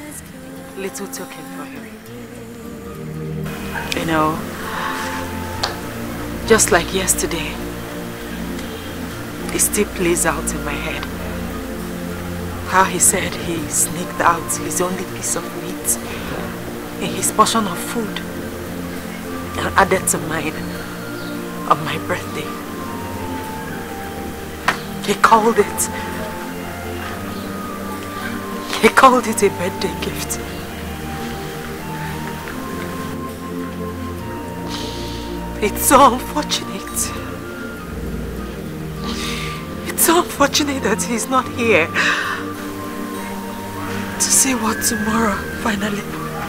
little token for him. You know, just like yesterday, it still plays out in my head. How he said he sneaked out his only piece of meat in his portion of food and added to mine on my birthday. He called it Called it a birthday gift. It's so unfortunate. It's so unfortunate that he's not here to see what tomorrow finally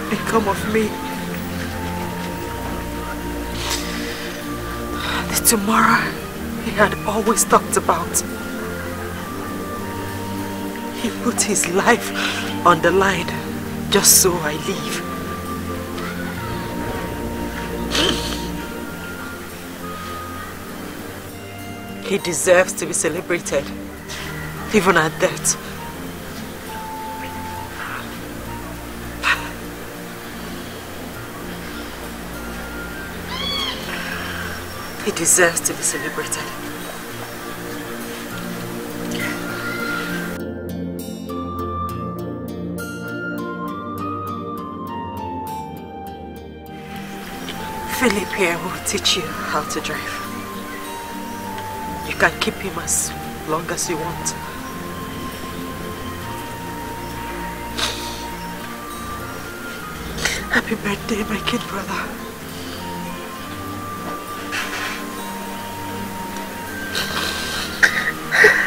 become of me. The tomorrow he had always talked about. He put his life on the line just so I leave. He deserves to be celebrated, even at death. He deserves to be celebrated. Philip here will teach you how to drive. You can keep him as long as you want. Happy birthday, my kid brother.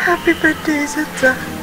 Happy birthday, Zeta.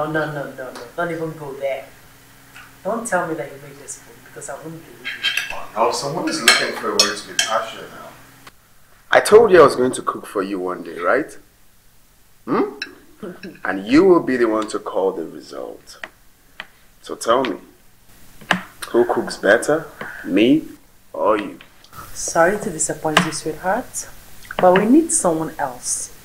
No, no, no, no, no, no. Don't even go there. Don't tell me that you made this food because I wouldn't believe you. Now someone is looking for a way to be partial now. I told you I was going to cook for you one day, right? Hmm? and you will be the one to call the result. So tell me, who cooks better, me or you? Sorry to disappoint you, sweetheart, but we need someone else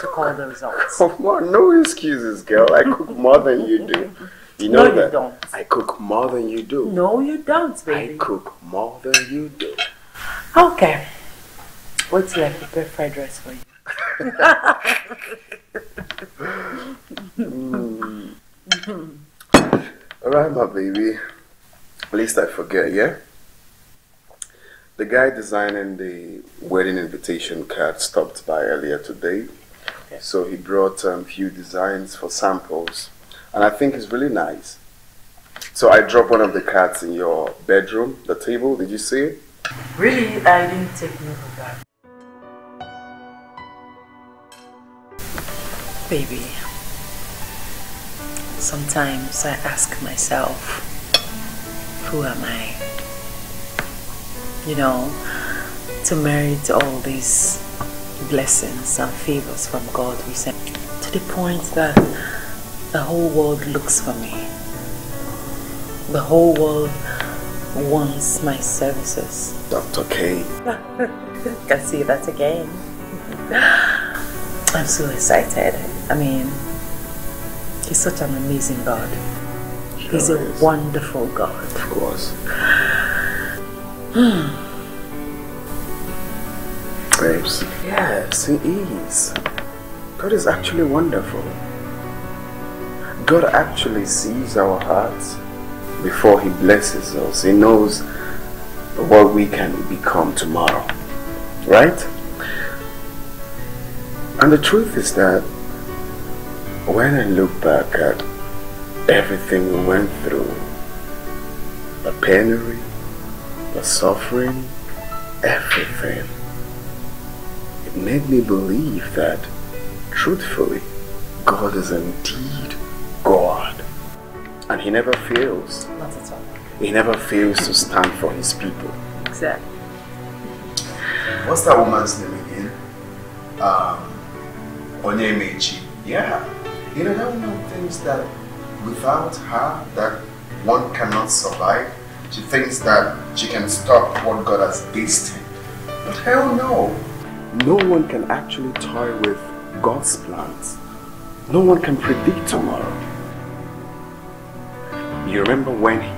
to call the results. Come on, no excuses, girl. I cook more than you do. You know No, you that. don't. I cook more than you do. No, you don't, baby. I cook more than you do. Okay. Wait till I prepare fried rice for you. Mm. All right, my baby. At least I forget, yeah? The guy designing the wedding invitation card stopped by earlier today. So he brought a um, few designs for samples. And I think it's really nice. So I dropped one of the cards in your bedroom, the table. Did you see it? Really, I didn't take note of that. Baby, sometimes I ask myself, who am I? You know, to merit all these blessings and favors from God we send to the point that the whole world looks for me. The whole world wants my services. Dr. K. Can see that again. I'm so excited. I mean, he's such an amazing God. He's sure a is. wonderful God. Of course. Hmm. Yes, he is. God is actually wonderful. God actually sees our hearts before He blesses us. He knows what we can become tomorrow. Right? And the truth is that when I look back at everything we went through, the penury, the suffering, everything, it made me believe that, truthfully, God is indeed God. And He never fails. Not at all. He never fails to stand for His people. Exactly. What's that woman's name again? Um, Onyemechi. Yeah. You know, that woman thinks that without her, that one cannot survive. She thinks that she can stop what God has destined. But hell no. No one can actually toy with God's plans. No one can predict tomorrow. You remember when he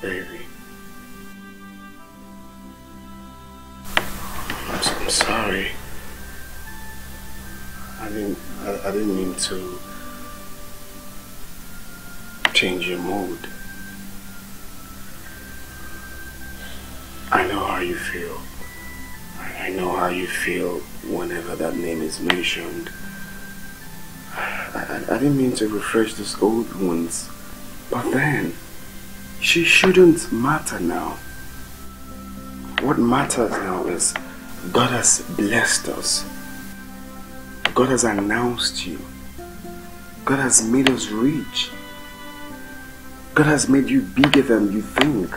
Baby. I'm, s- I'm sorry. I didn't I didn't mean to your mood. I know how you feel. I know how you feel whenever that name is mentioned. I, I, I didn't mean to refresh those old wounds, but then she shouldn't matter now. What matters now is God has blessed us. God has announced you. God has made us rich. God has made you bigger than you think.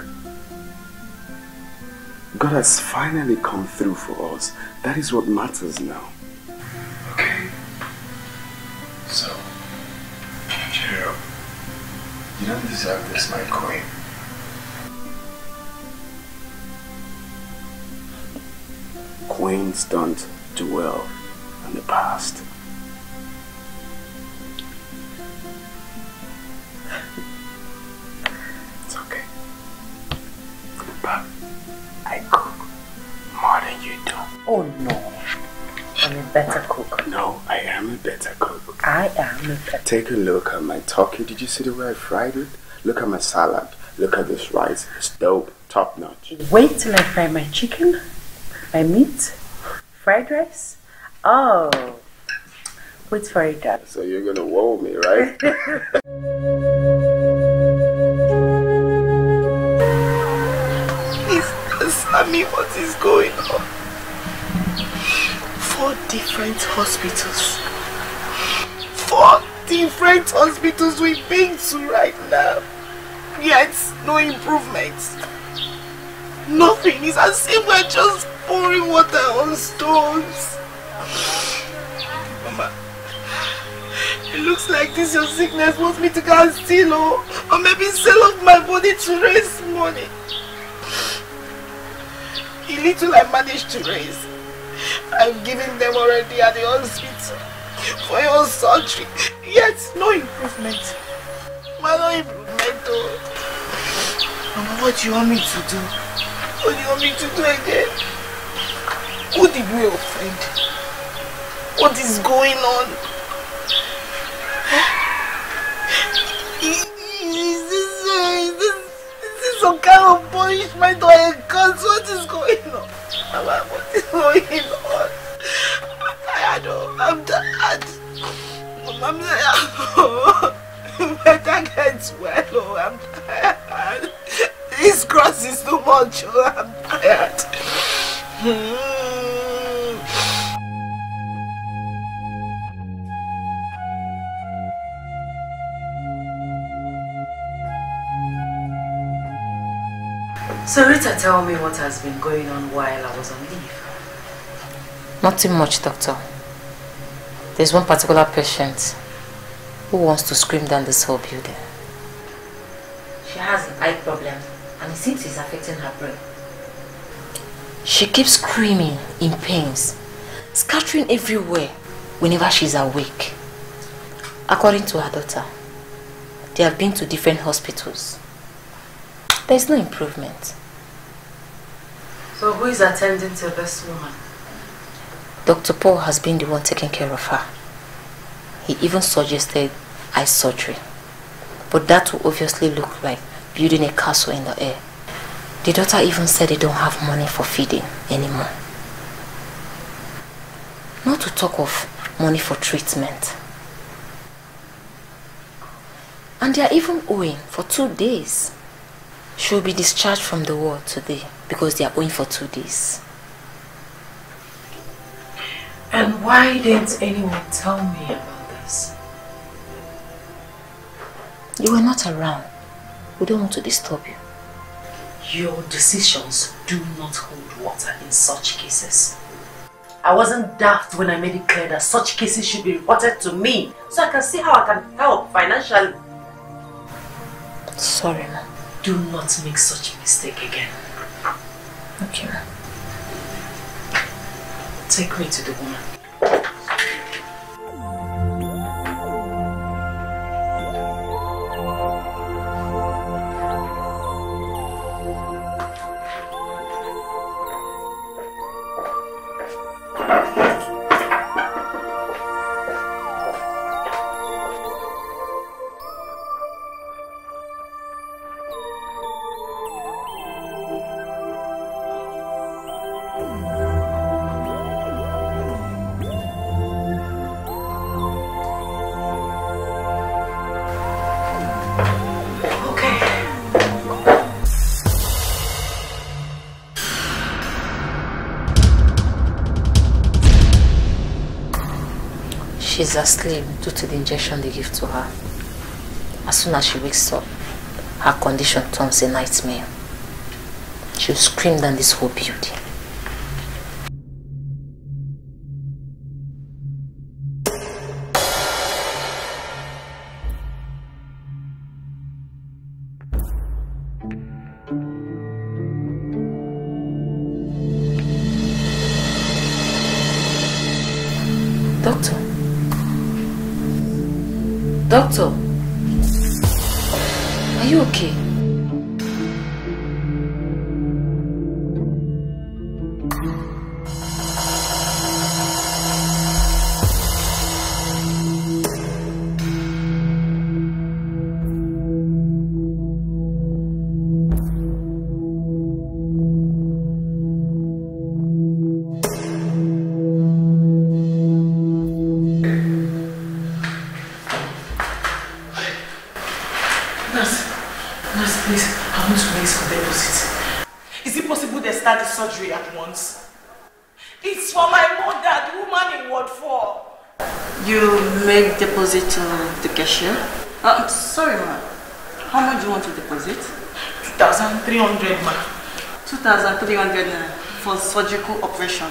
God has finally come through for us. That is what matters now. Okay. So, cheer up. You don't deserve this, my queen. Queens don't dwell in the past. It's okay. But I cook more than you do. Oh no. I'm a better cook. No, I am a better cook. I am a better Take a look at my turkey. Did you see the way I fried it? Look at my salad. Look at this rice. It's dope. Top notch. Wait till I fry my chicken, my meat, fried rice. Oh, wait for it, darling. So you're gonna wow me, right? Sammy, what is going on? Four different hospitals. Four different hospitals we've been to right now. Yet, no improvements. Nothing. It's as if we're just pouring water on stones. Mama, it looks like this your sickness wants me to go and steal oh, or maybe sell off my body to raise money. The little I managed to raise, I've given them already at the hospital for your surgery. Yet, no improvement. Well, no improvement though. Mama, what do you want me to do? What do you want me to do again? Who did we offend? What is going on? Some kind of punishment or a curse? What is going on? Mama, what is going on? I don't, I'm tired. Mama, I'm tired. Better get well, oh, I'm tired. This cross is too much, oh, I'm tired. Hmm. So Rita, tell me what has been going on while I was on leave. Not too much, doctor. There's one particular patient who wants to scream down this whole building. She has an eye problem and it seems it's affecting her brain. She keeps screaming in pains, scattering everywhere whenever she's awake. According to her daughter, they have been to different hospitals. There's no improvement. So who is attending to this woman? Dr. Paul has been the one taking care of her. He even suggested eye surgery. But that will obviously look like building a castle in the air. The daughter even said they don't have money for feeding anymore. Not to talk of money for treatment. And they are even owing for two days. She will be discharged from the ward today because they are owing for two days. And why didn't anyone tell me about this? You were not around. We don't want to disturb you. Your decisions do not hold water in such cases. I wasn't daft when I made it clear that such cases should be reported to me so I can see how I can help financially. Sorry, ma. Do not make such a mistake again. Take me to the woman. She's asleep due to the injection they give to her. As soon as she wakes up, her condition turns a nightmare. She'll scream down this whole building. For surgical operation.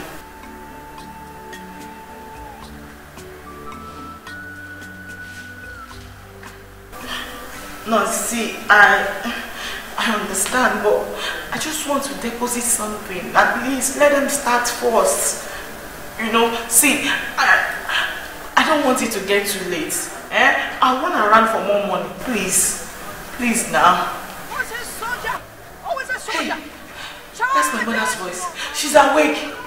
No, see, I, I understand, but I just want to deposit something. At least let them start first. You know, see, I, I don't want it to get too late. Eh? I want to run for more money, please. Please now. That's my mother's voice. She's awake.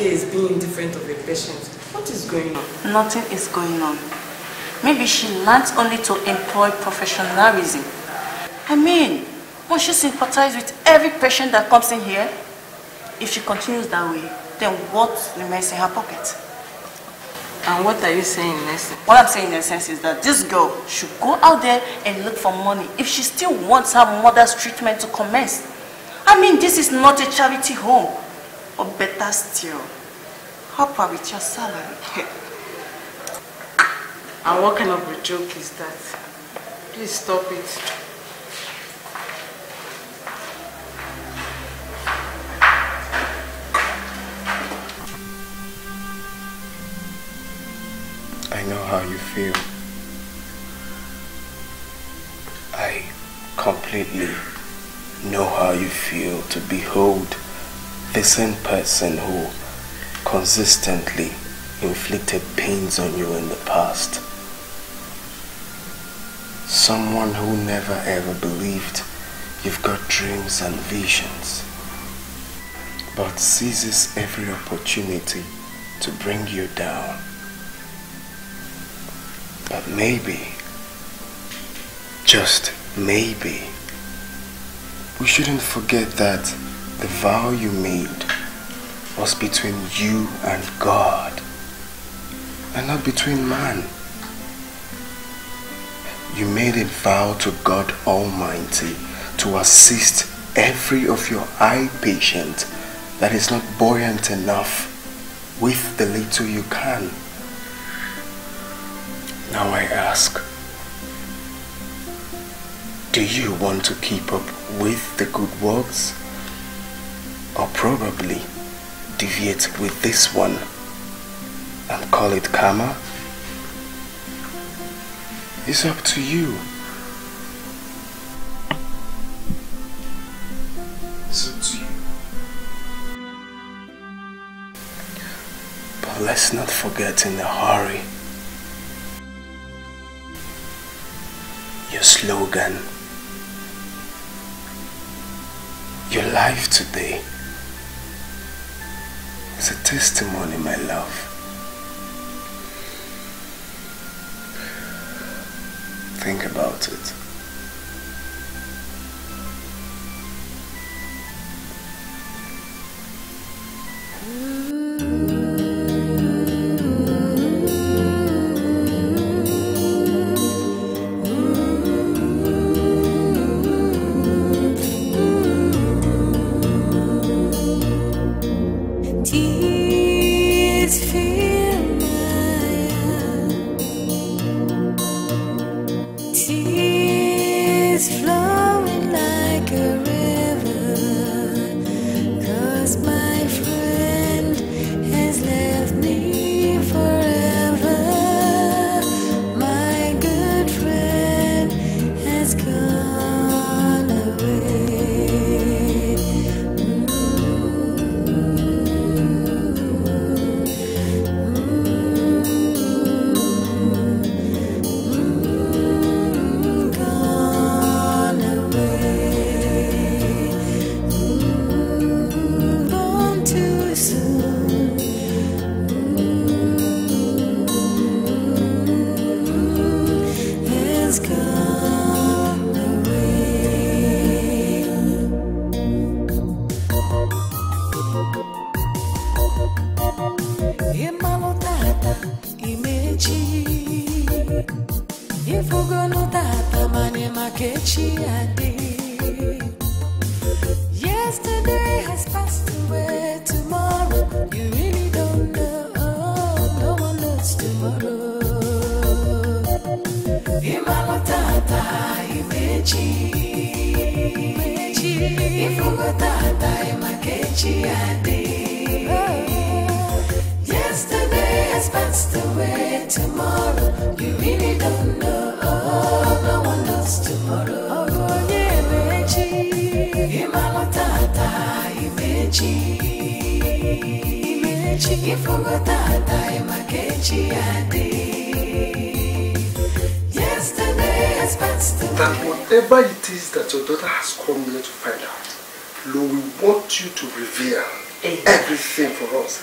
Dr. K is being indifferent of a patient. What is going on? Nothing is going on. Maybe she learns only to employ professionalism. I mean, won't she sympathize with every patient that comes in here? If she continues that way, then what remains in her pocket? And what are you saying, Nessie? What I'm saying in essence is that this girl should go out there and look for money if she still wants her mother's treatment to commence. I mean, this is not a charity home. Or better still, help her with your salary. And what kind of a joke is that? Please stop it. I know how you feel. I completely know how you feel to behold the same person who consistently inflicted pains on you in the past. Someone who never ever believed you've got dreams and visions, but seizes every opportunity to bring you down. But maybe, just maybe, we shouldn't forget that the vow you made was between you and God and not between man. You made a vow to God Almighty to assist every of your eye patient that is not buoyant enough with the little you can. Now I ask, do you want to keep up with the good works? Or probably deviate with this one and call it karma? It's up to you. It's up to you. But let's not forget in a hurry your slogan. Your life today is a testimony, my love. Think about it.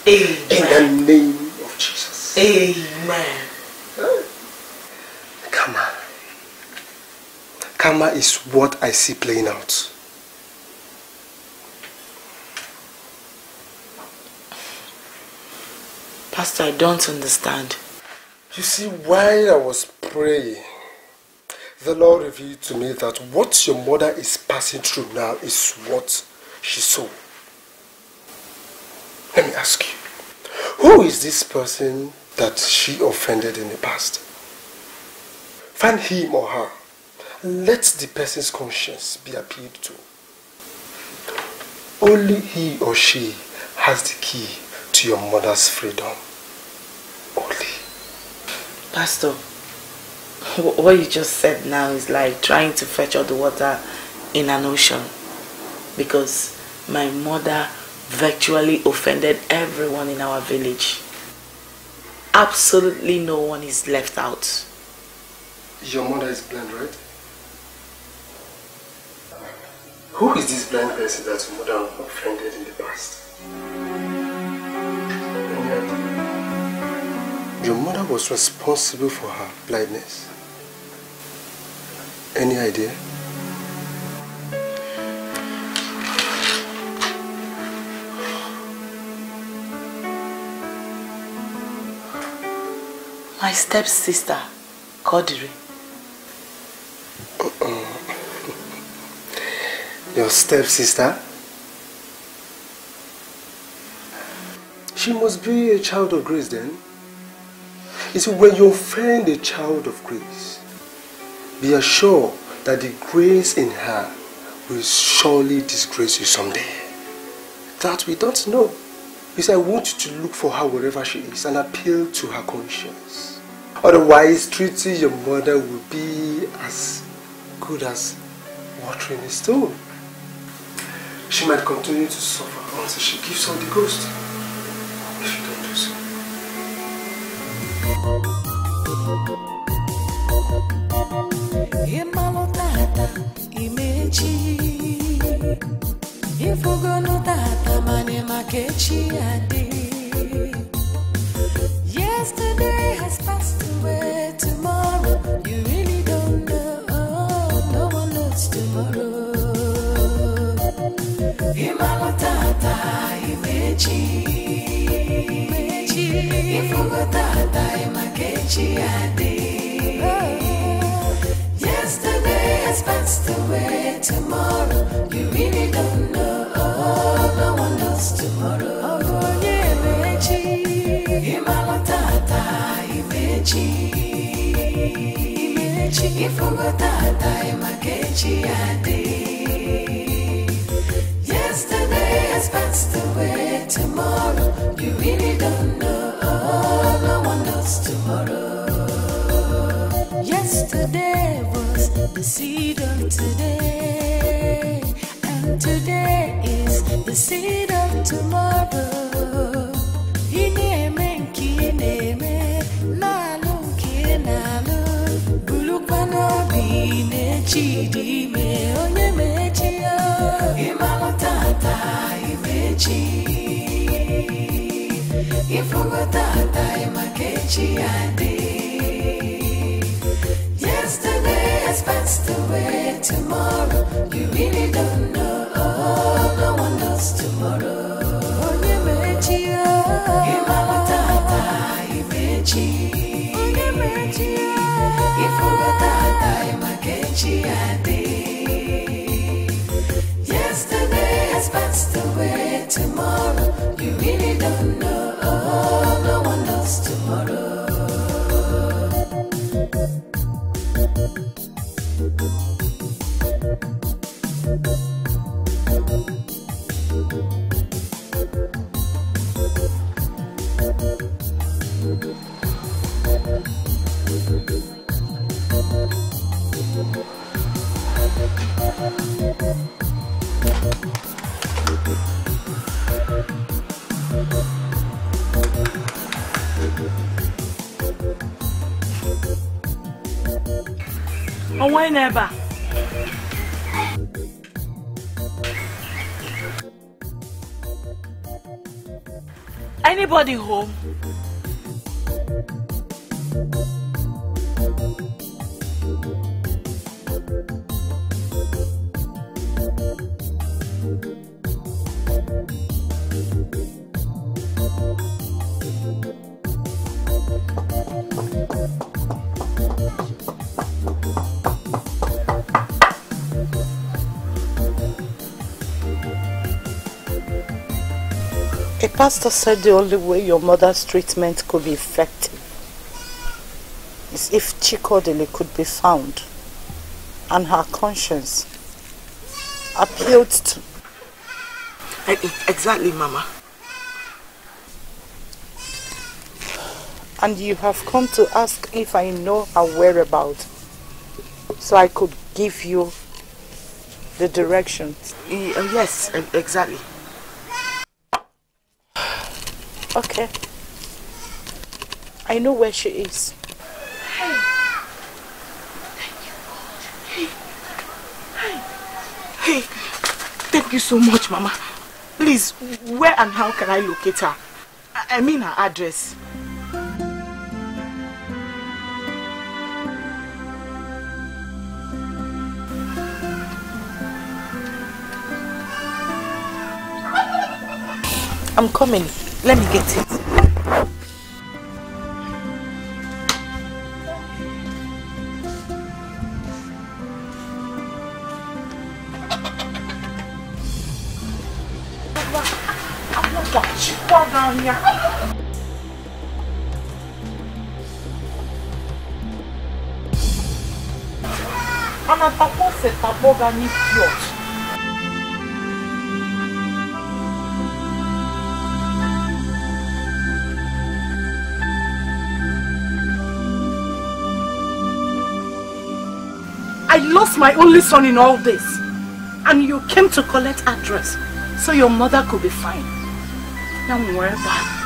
Amen. In the name of Jesus. Amen. Karma. Karma is what I see playing out. Pastor, I don't understand. You see, while I was praying, the Lord revealed to me that what your mother is passing through now is what she saw. Let me ask you, who is this person that she offended in the past? Find him or her. Let the person's conscience be appealed to. Only he or she has the key to your mother's freedom. Only. Pastor, what you just said now is like trying to fetch all the water in an ocean. Because my mother virtually offended everyone in our village. Absolutely no one is left out. Your mother is blind, right? Who is this blind person that your mother offended in the past? Your mother was responsible for her blindness. Any idea? My stepsister, Kodiri. Your stepsister? She must be a child of grace then. You see, when you offend a child of grace, be assured that the grace in her will surely disgrace you someday. That we don't know. You see, I want you to look for her wherever she is and appeal to her conscience. Otherwise, treating your mother will be as good as watering a stone. She might continue to suffer until she gives up the ghost. If you don't do so. Tata imechi Imechi Ifugo tata imakechi adi Yesterday has passed away. Tomorrow, you really don't know. No one knows tomorrow. Oh, Onye mechi, imalo tata ifugo tata imakechi adi. Tomorrow, you really don't know. No one knows tomorrow. Yesterday was the seed of today, and today is the seed of tomorrow. Dị ime, onye mechi ya. Ịmalụ tata imechi, ifungo tata yesterday has passed away tomorrow you really don't know oh, no one knows tomorrow onye mechi ya tata imechi onye mechi ya ifungo tata tomorrow you really don't know home? Pastor said the only way your mother's treatment could be effective is if Chikodele could be found and her conscience appealed to. Eh, eh, exactly, Mama. And you have come to ask if I know her whereabouts so I could give you the directions. Uh, eh, yes, exactly. Okay. I know where she is. Hey, thank you so much, Mama. Please, where and how can I locate her? I mean her address. I'm coming. Let me get it. Anatapo se taboga ni idiot. I lost my only son in all this. And you came to collect address so your mother could be fine. Now. Dihala.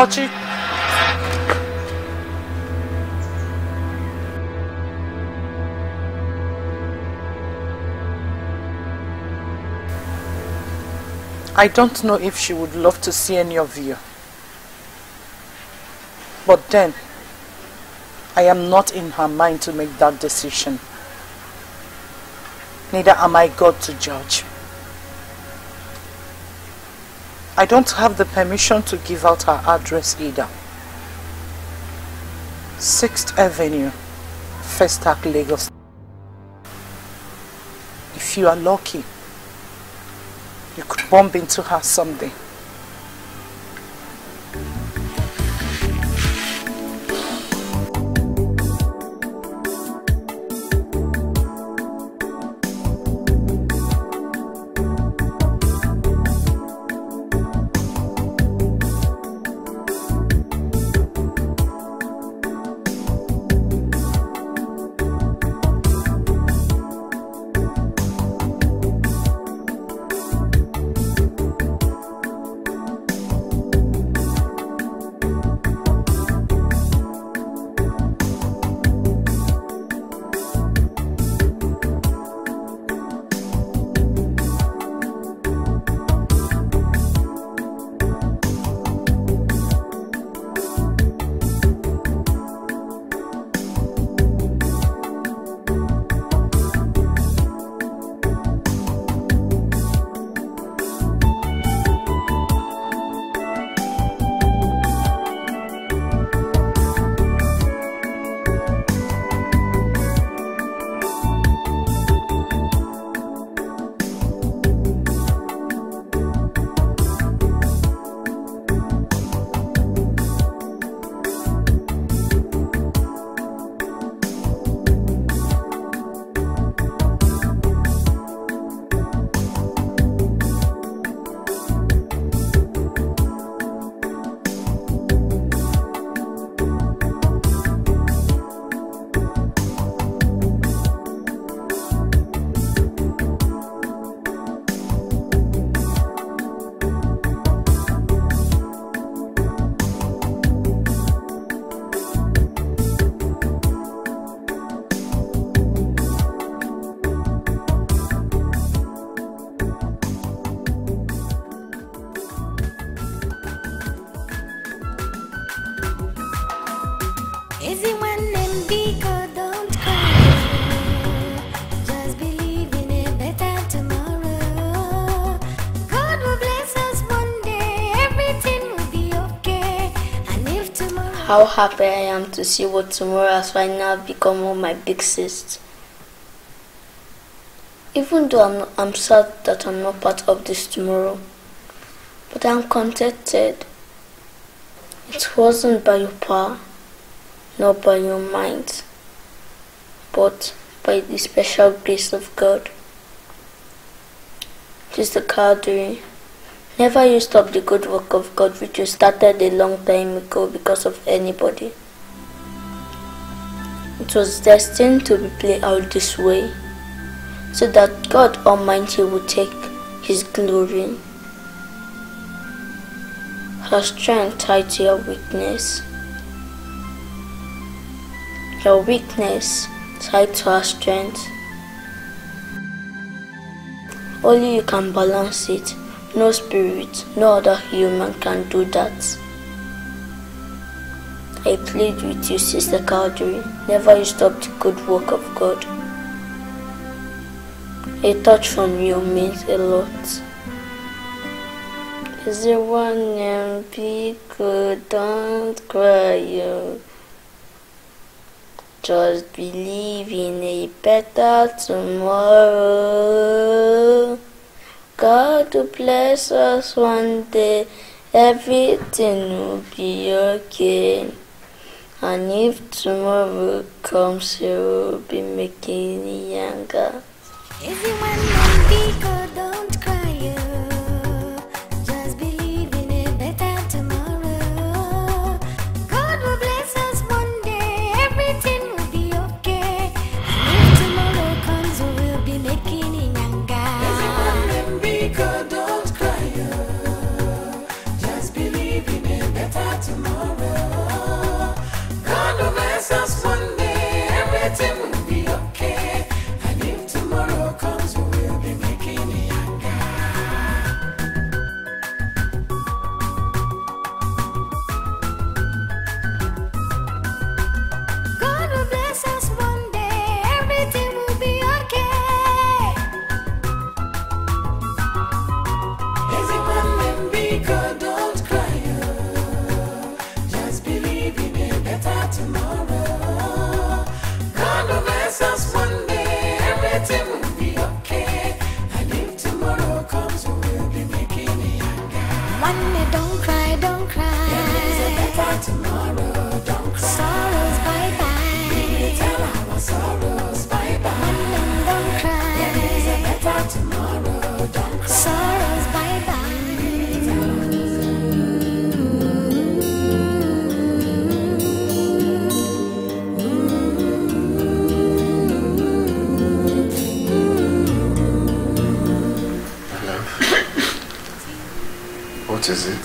I don't know if she would love to see any of you. But then, I am not in her mind to make that decision. Neither am I God to judge. I don't have the permission to give out her address either. 6th Avenue, Festac, Lagos. If you are lucky, you could bump into her someday. How happy I am to see what tomorrow has finally become on my big cyst. Even though I'm, I'm sad that I'm not part of this tomorrow, but I'm contented. It wasn't by your power, nor by your mind, but by the special grace of God. Just the Calvary. Never you stop the good work of God which you started a long time ago because of anybody. It was destined to be played out this way, so that God Almighty would take His glory. Her strength tied to your weakness. Your weakness tied to her strength. Only you can balance it. No spirit, no other human can do that. I plead with you, Sister Caldery. Never you stop the good work of God. A touch from you means a lot. Is there one and good? Don't cry. Just believe in a better tomorrow. God bless us one day. Everything will be okay. And if tomorrow comes, you will be making younger. Is it?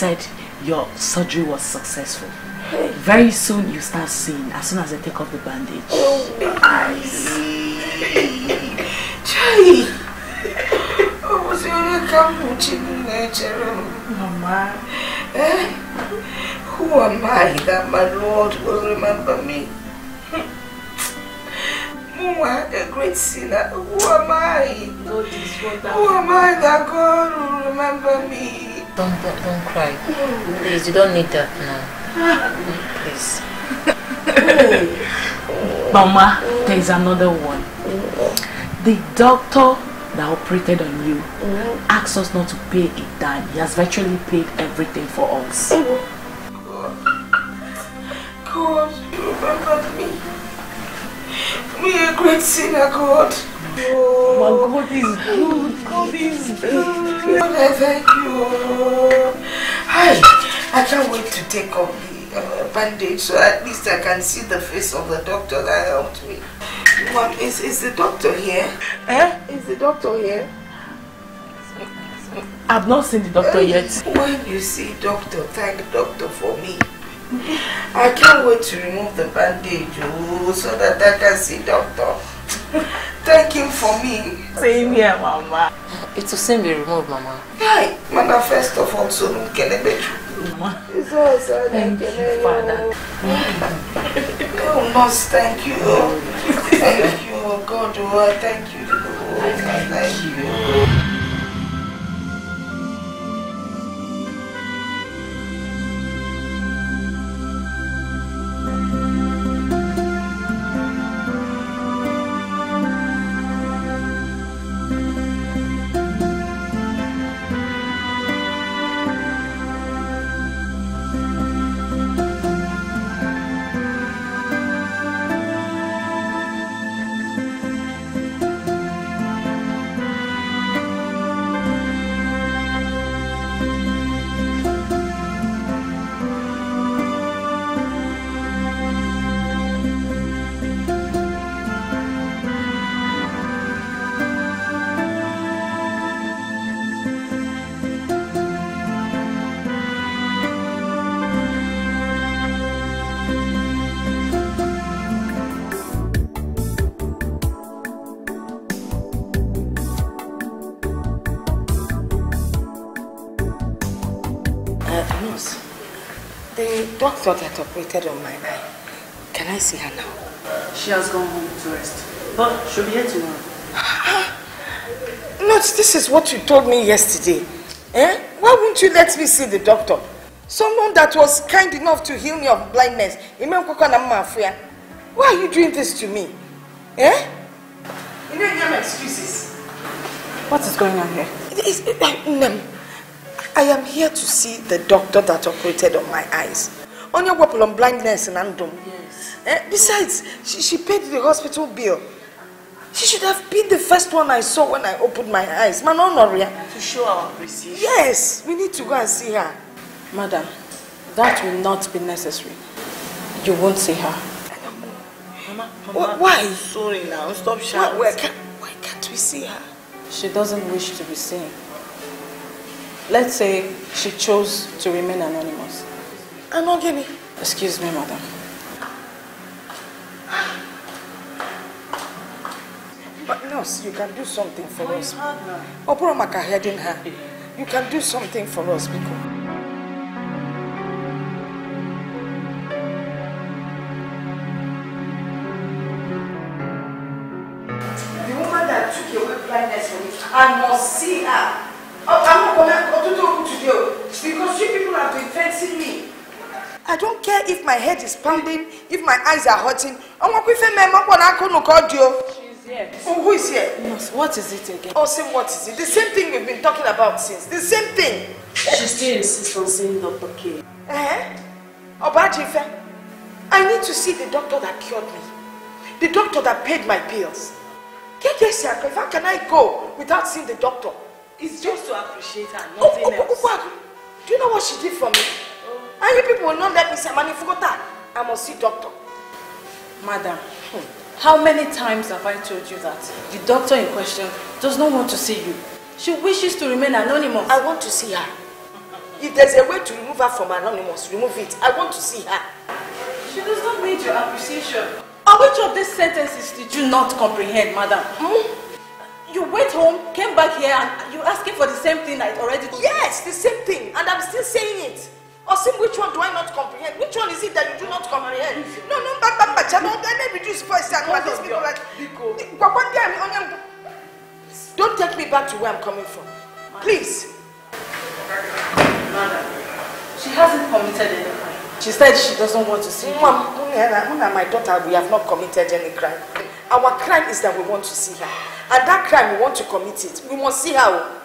Said your surgery was successful. Very soon you start seeing as soon as they take off the bandage. Chai. Oh, was you only come watching nature? Mama. Eh? Who am I that my Lord will remember me? Mama, a great sinner. Who am I? Who am I that God will remember me? Don't, don't, don't cry. Please, you don't need that now. Please. Mama, there is another one. The doctor that operated on you asked us not to pay a dime. He has virtually paid everything for us. God, you remembered me. Me, a great sinner, God. Oh, God is good. God is good. God, I thank you. Hi, I can't wait to take off the uh, bandage so at least I can see the face of the doctor that helped me. Mom, is, is the doctor here? Eh? Is the doctor here? I've not seen the doctor yet. When you see doctor, thank doctor for me. I can't wait to remove the bandage oh, so that I can see doctor. Thank him for me. Same here, Mama. It will soon be removed, Mama. Hi, Mama, first of all, so no kelebe. It's all sad. Thank you, Father. Oh, nurse, thank you. Thank you, oh God. Oh, I thank you. Oh, thank you. Uh, nurse, the doctor that operated on my eye, can I see her now? She has gone home to rest. But she'll be here tomorrow. Nurse, this is what you told me yesterday. Eh? Why won't you let me see the doctor? Someone that was kind enough to heal me of blindness. Why are you doing this to me? Eh? You don't have excuses. What is going on here? It is- uh, Nnem, I am here to see the doctor that operated on my eyes. On your weapon on blindness and andom. Yes. Eh? Besides, she, she paid the hospital bill. She should have been the first one I saw when I opened my eyes. Man, Honoria. To show our appreciation. Yes, we need to go and see her. Madam, that will not be necessary. You won't see her. Mama, why? Sorry now, stop shouting. Why, why, can't, why can't we see her? She doesn't wish to be seen. Let's say she chose to remain anonymous. Anogeny? Excuse me, madam. But nurse, you can do something for us. Oporomaka heading her. You can do something for us, because. The woman that took away blindness from me, I must see her. I'm not going to go to you because you people have been fencing me. I don't care if my head is pounding, if my eyes are hurting. I'm not going to She's here. Oh, who is here? Nurse, what is it again? Oh, say what is it? The same thing we've been talking about since. The same thing. She still insists on seeing Dr. K. Eh? Obajife, I need to see the doctor that cured me. The doctor that paid my bills. Kekesiaka, how can I go without seeing the doctor? It's just to appreciate her, Oh, nothing oh, oh, else. oh, Do you know what she did for me? And you people will not let me say, Manifugota, I must see doctor. Madam, how many times have I told you that the doctor in question does not want to see you? She wishes to remain anonymous. I want to see her. If there's a way to remove her from anonymous, remove it. I want to see her. She does not need your appreciation. Or which of these sentences did you not comprehend, madam? You went home, came back here, and you're asking for the same thing I already told Yes, the same thing, and I'm still saying it. Osim, which one do I not comprehend? Which one is it that you do not comprehend? No, no, but but but don't let me reduce voice and what these people like. But one day I'm on Don't take me back to where I'm coming from, please. Madam, she hasn't committed any crime. She said she doesn't want to see. Mom, Muna and my daughter, we have not committed any crime. Our crime is that we want to see her, and that crime we want to commit it. We must see her.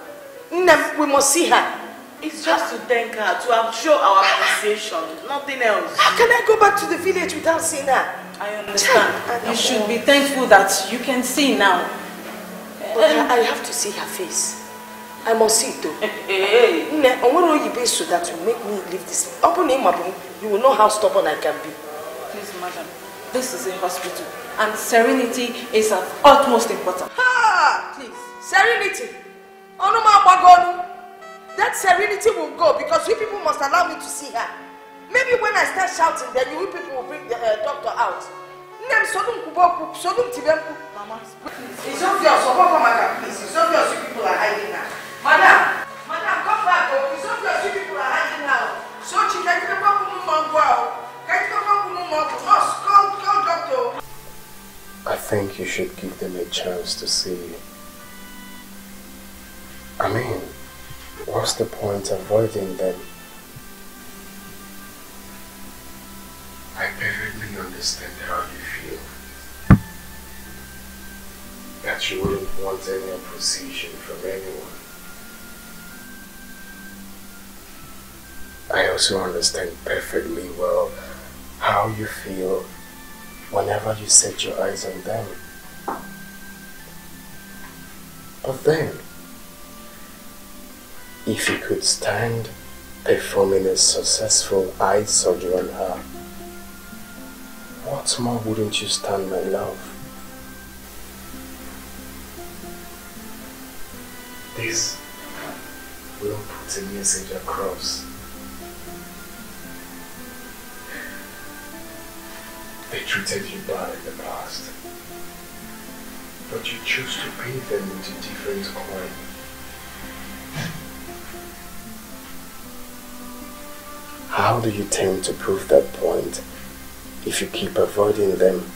We must see her. It's just to thank her, to have show our appreciation, nothing else. How can I go back to the village without seeing her? I understand. You should be thankful that you can see now. But I I have to see her face. I must see it though. Nne, onwere oyibo so that will make me leave this. Ọ bụrụ na ị mabụ m, you will know how stubborn I can be. Please, madam, this is a hospital, and serenity is of utmost importance. Ha! Please, serenity. Agbago ọnụ. that serenity will go because you people must allow me to see her. Maybe when I start shouting, then you people will bring the uh, doctor out. Name Sodom Kuboku, Sodom Tibemku. Mama, it's obvious, so come madam, please. It's obvious you people are hiding now. Madam, madam, come back. Oh. It's obvious you people are hiding now. So, you can't come Mangwa. Can't come Mangwa. Nurse, call, call doctor. I think you should give them a chance to see. I mean, what's the point avoiding them? I perfectly understand how you feel. That you wouldn't want any opposition from anyone. I also understand perfectly well how you feel whenever you set your eyes on them. But then, if you could stand performing a successful eye surgery on her, what more wouldn't you stand, my love? This will put a message across. They treated you bad in the past, but you chose to pay them with a different coin. How do you tend to prove that point if you keep avoiding them?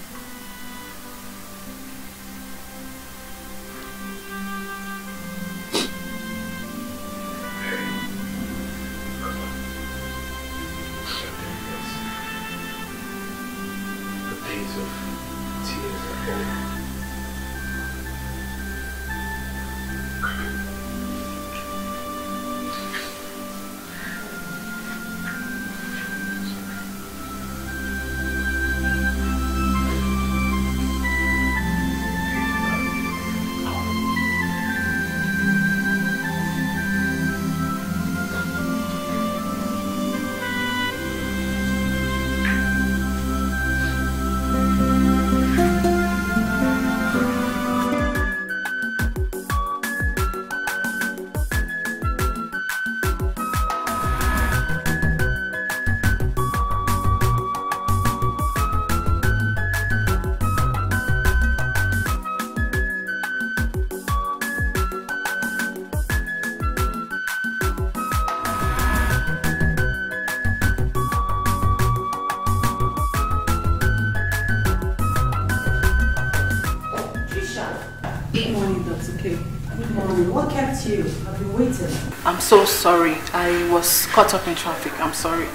So sorry. I was caught up in traffic. I'm sorry.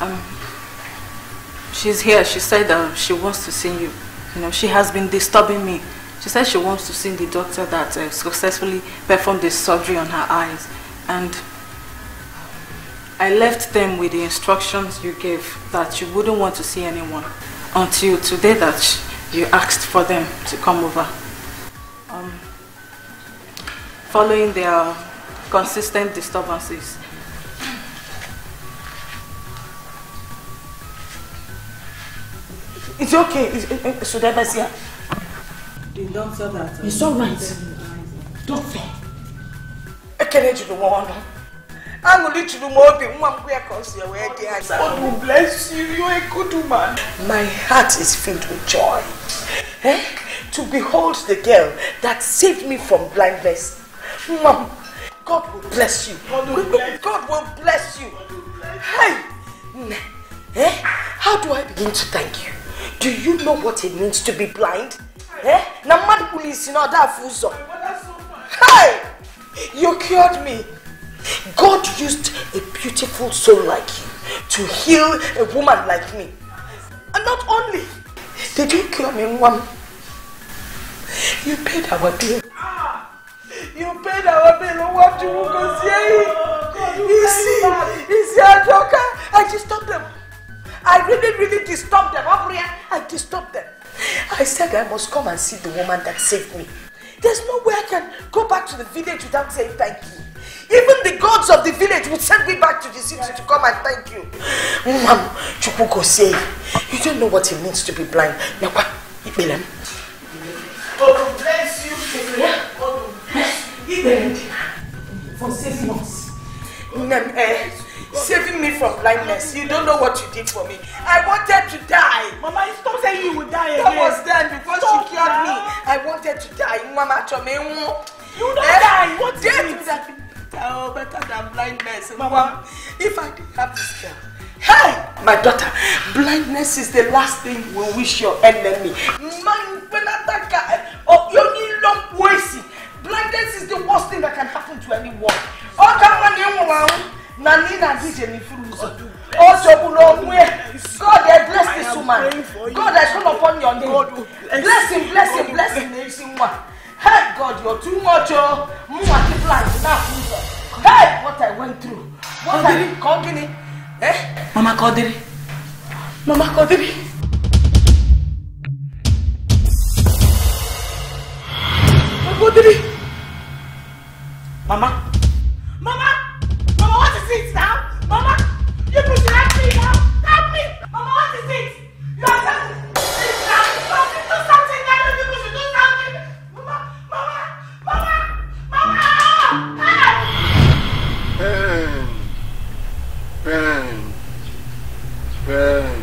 Um, she's here. She said uh, she wants to see you. You know, she has been disturbing me. She said she wants to see the doctor that uh, successfully performed the surgery on her eyes. And I left them with the instructions you gave that you wouldn't want to see anyone until today that you asked for them to come over. Um, following their consistent disturbances. It's okay. It's, it, it, should I see her? The doctor that... uh, It's all right. Doctor. Ekene juru m ọnụ. Aṅụrị juru m obi nwa m ya ka o si wee dị anya. God will bless you. You're a good woman. My heart is filled with joy. Eh? To behold the girl that saved me from blindness. Mom, God will bless you. God will bless, God will bless you. Hey! Eh? How do I begin to thank you? Do you know what it means to be blind? Eh? Kpuru isi na ọ da afụ ụzọ. Hey! You cured me. God used a beautiful soul like you to heal a woman like me. And not only did you cure me, Mwam, you paid our bill. You paid our bill. What do you go say? You see, you see, Adoka, I disturbed them. I really, really disturbed them. I disturbed them. I said I must come and see the woman that saved me. There's no way I can go back to the village without saying thank you. Even the gods of the village would send me back to the city to come and thank you. Mom, Chukwuko say, you don't know what it means to be blind. Nakwa, Ibelem. God will bless you. God Ibelem. For six months, eh, saving me from blindness. You don't know what you did for me. I wanted to die. Mama, stop saying you would die That again. was then before Stop she cured now. me. I wanted to die. Mama, Chome, You don't die. What is death it? would have been better, oh, better than blindness. Mama, if I didn't have this girl. Hey, my daughter, blindness is the last thing we wish your enemy. Man, when that guy, oh, you need long ways. Blindness is the worst thing that can happen to anyone. Oh, come on, you want Nani na DJ ni furuzo. Oh, Jobulo, God, I bless this woman. God, I call upon your name. Bless him, bless him, bless him. bless him. Hey, God, you're too much. Oh, Mwati blind now. Hey, what I went through. What I company. Eh? Mama Kodiri. Mama Kodiri. Mama Kodiri. Mama. Mama. Mama, what is it now? Mama. You should help me now. Help me. Mama, what is it? You are something. Pain. Pain. Pain.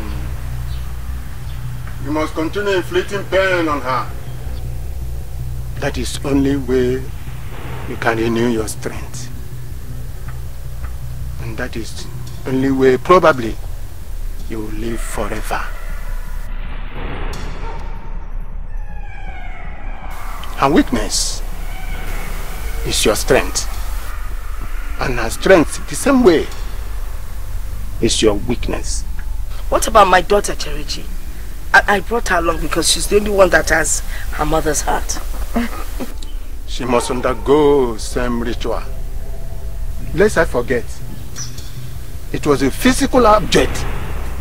You must continue inflicting pain on her. That is only way you can renew your strength. And that is the only way probably you will live forever. And weakness is your strength. And her strength, the same way, is your weakness. What about my daughter, Cherechi? I, I brought her along because she's the only one that has her mother's heart. She must undergo same ritual. Lest I forget, it was a physical object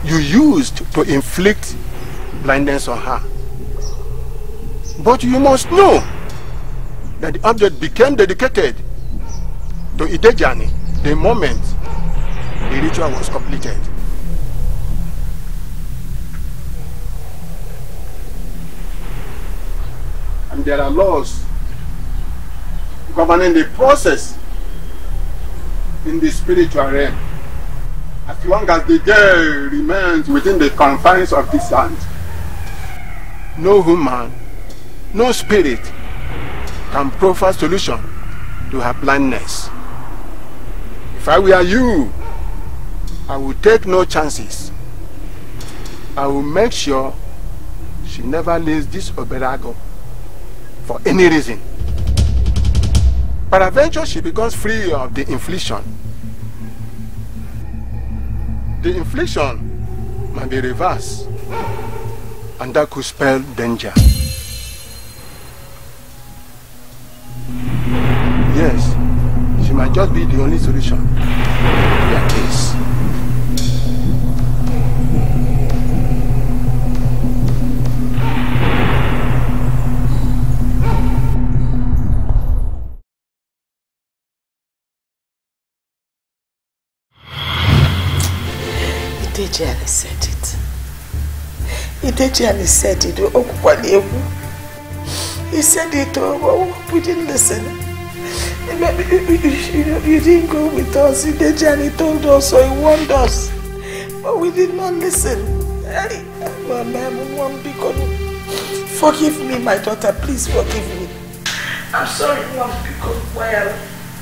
you used to inflict blindness on her. But you must know that the object became dedicated to Idejani the moment the ritual was completed. And there are laws governing the process in the spiritual realm. As long as the girl remains within the confines of this land, no human, no spirit can proffer solution to her blindness. If I were you, I would take no chances. I will make sure she never leaves this Oberago for any reason. Peradventure she becomes free of the infliction. The infliction might be reversed, and that could spell danger. Yes, she might just be the only solution Idejiani said it. Idejiani said it. He said it, oh, we didn't listen. You, didn't go with us. Idejiani told us, so he warned us. But we did not listen. Forgive me, my daughter. Please forgive me. I'm sorry, Mom, because why I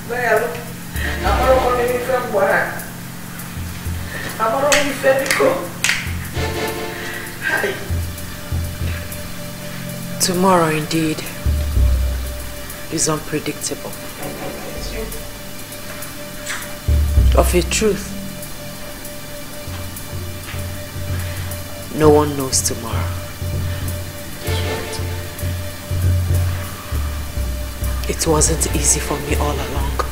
why I. I'm not going to be why. amara m ife Hi. Tomorrow, indeed, is unpredictable. Of a truth, no one knows tomorrow. It wasn't easy for me all along.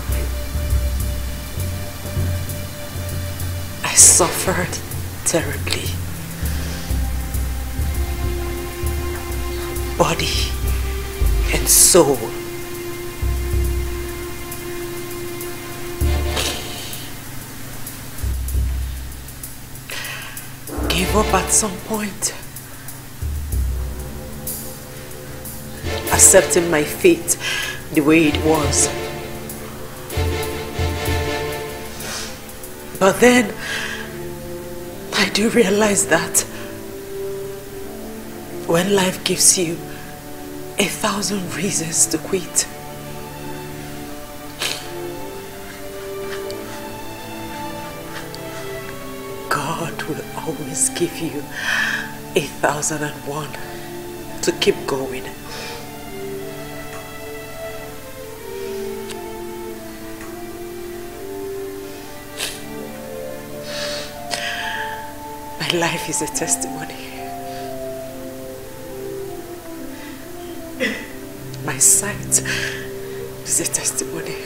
I suffered terribly. Body and soul. Gave up at some point. Accepting my fate the way it was. But then, I do realize that when life gives you a thousand reasons to quit, God will always give you a thousand and one to keep going. Life is a testimony. My sight is a testimony.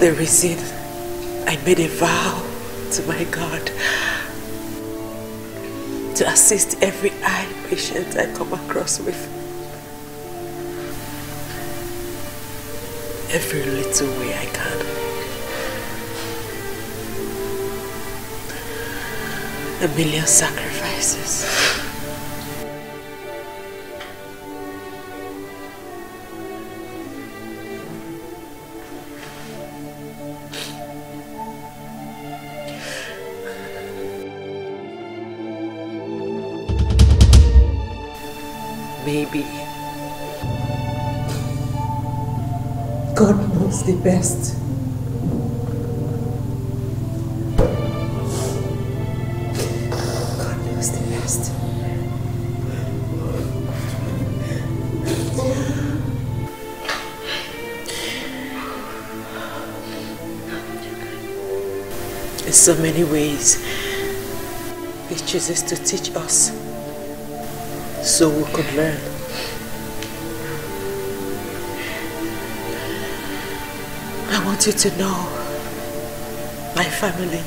The reason I made a vow to my God to assist every eye patient I come across with. Every little way I can. A million sacrifices. Maybe God knows the best. So many ways, He chooses to teach us so we could learn. I want you to know, my family,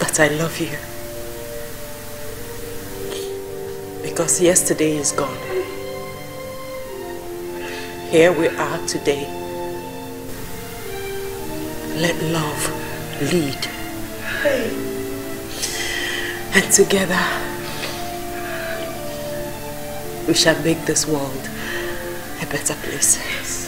that I love you. Because yesterday is gone. Here we are today. Lead. And together, we shall make this world a better place.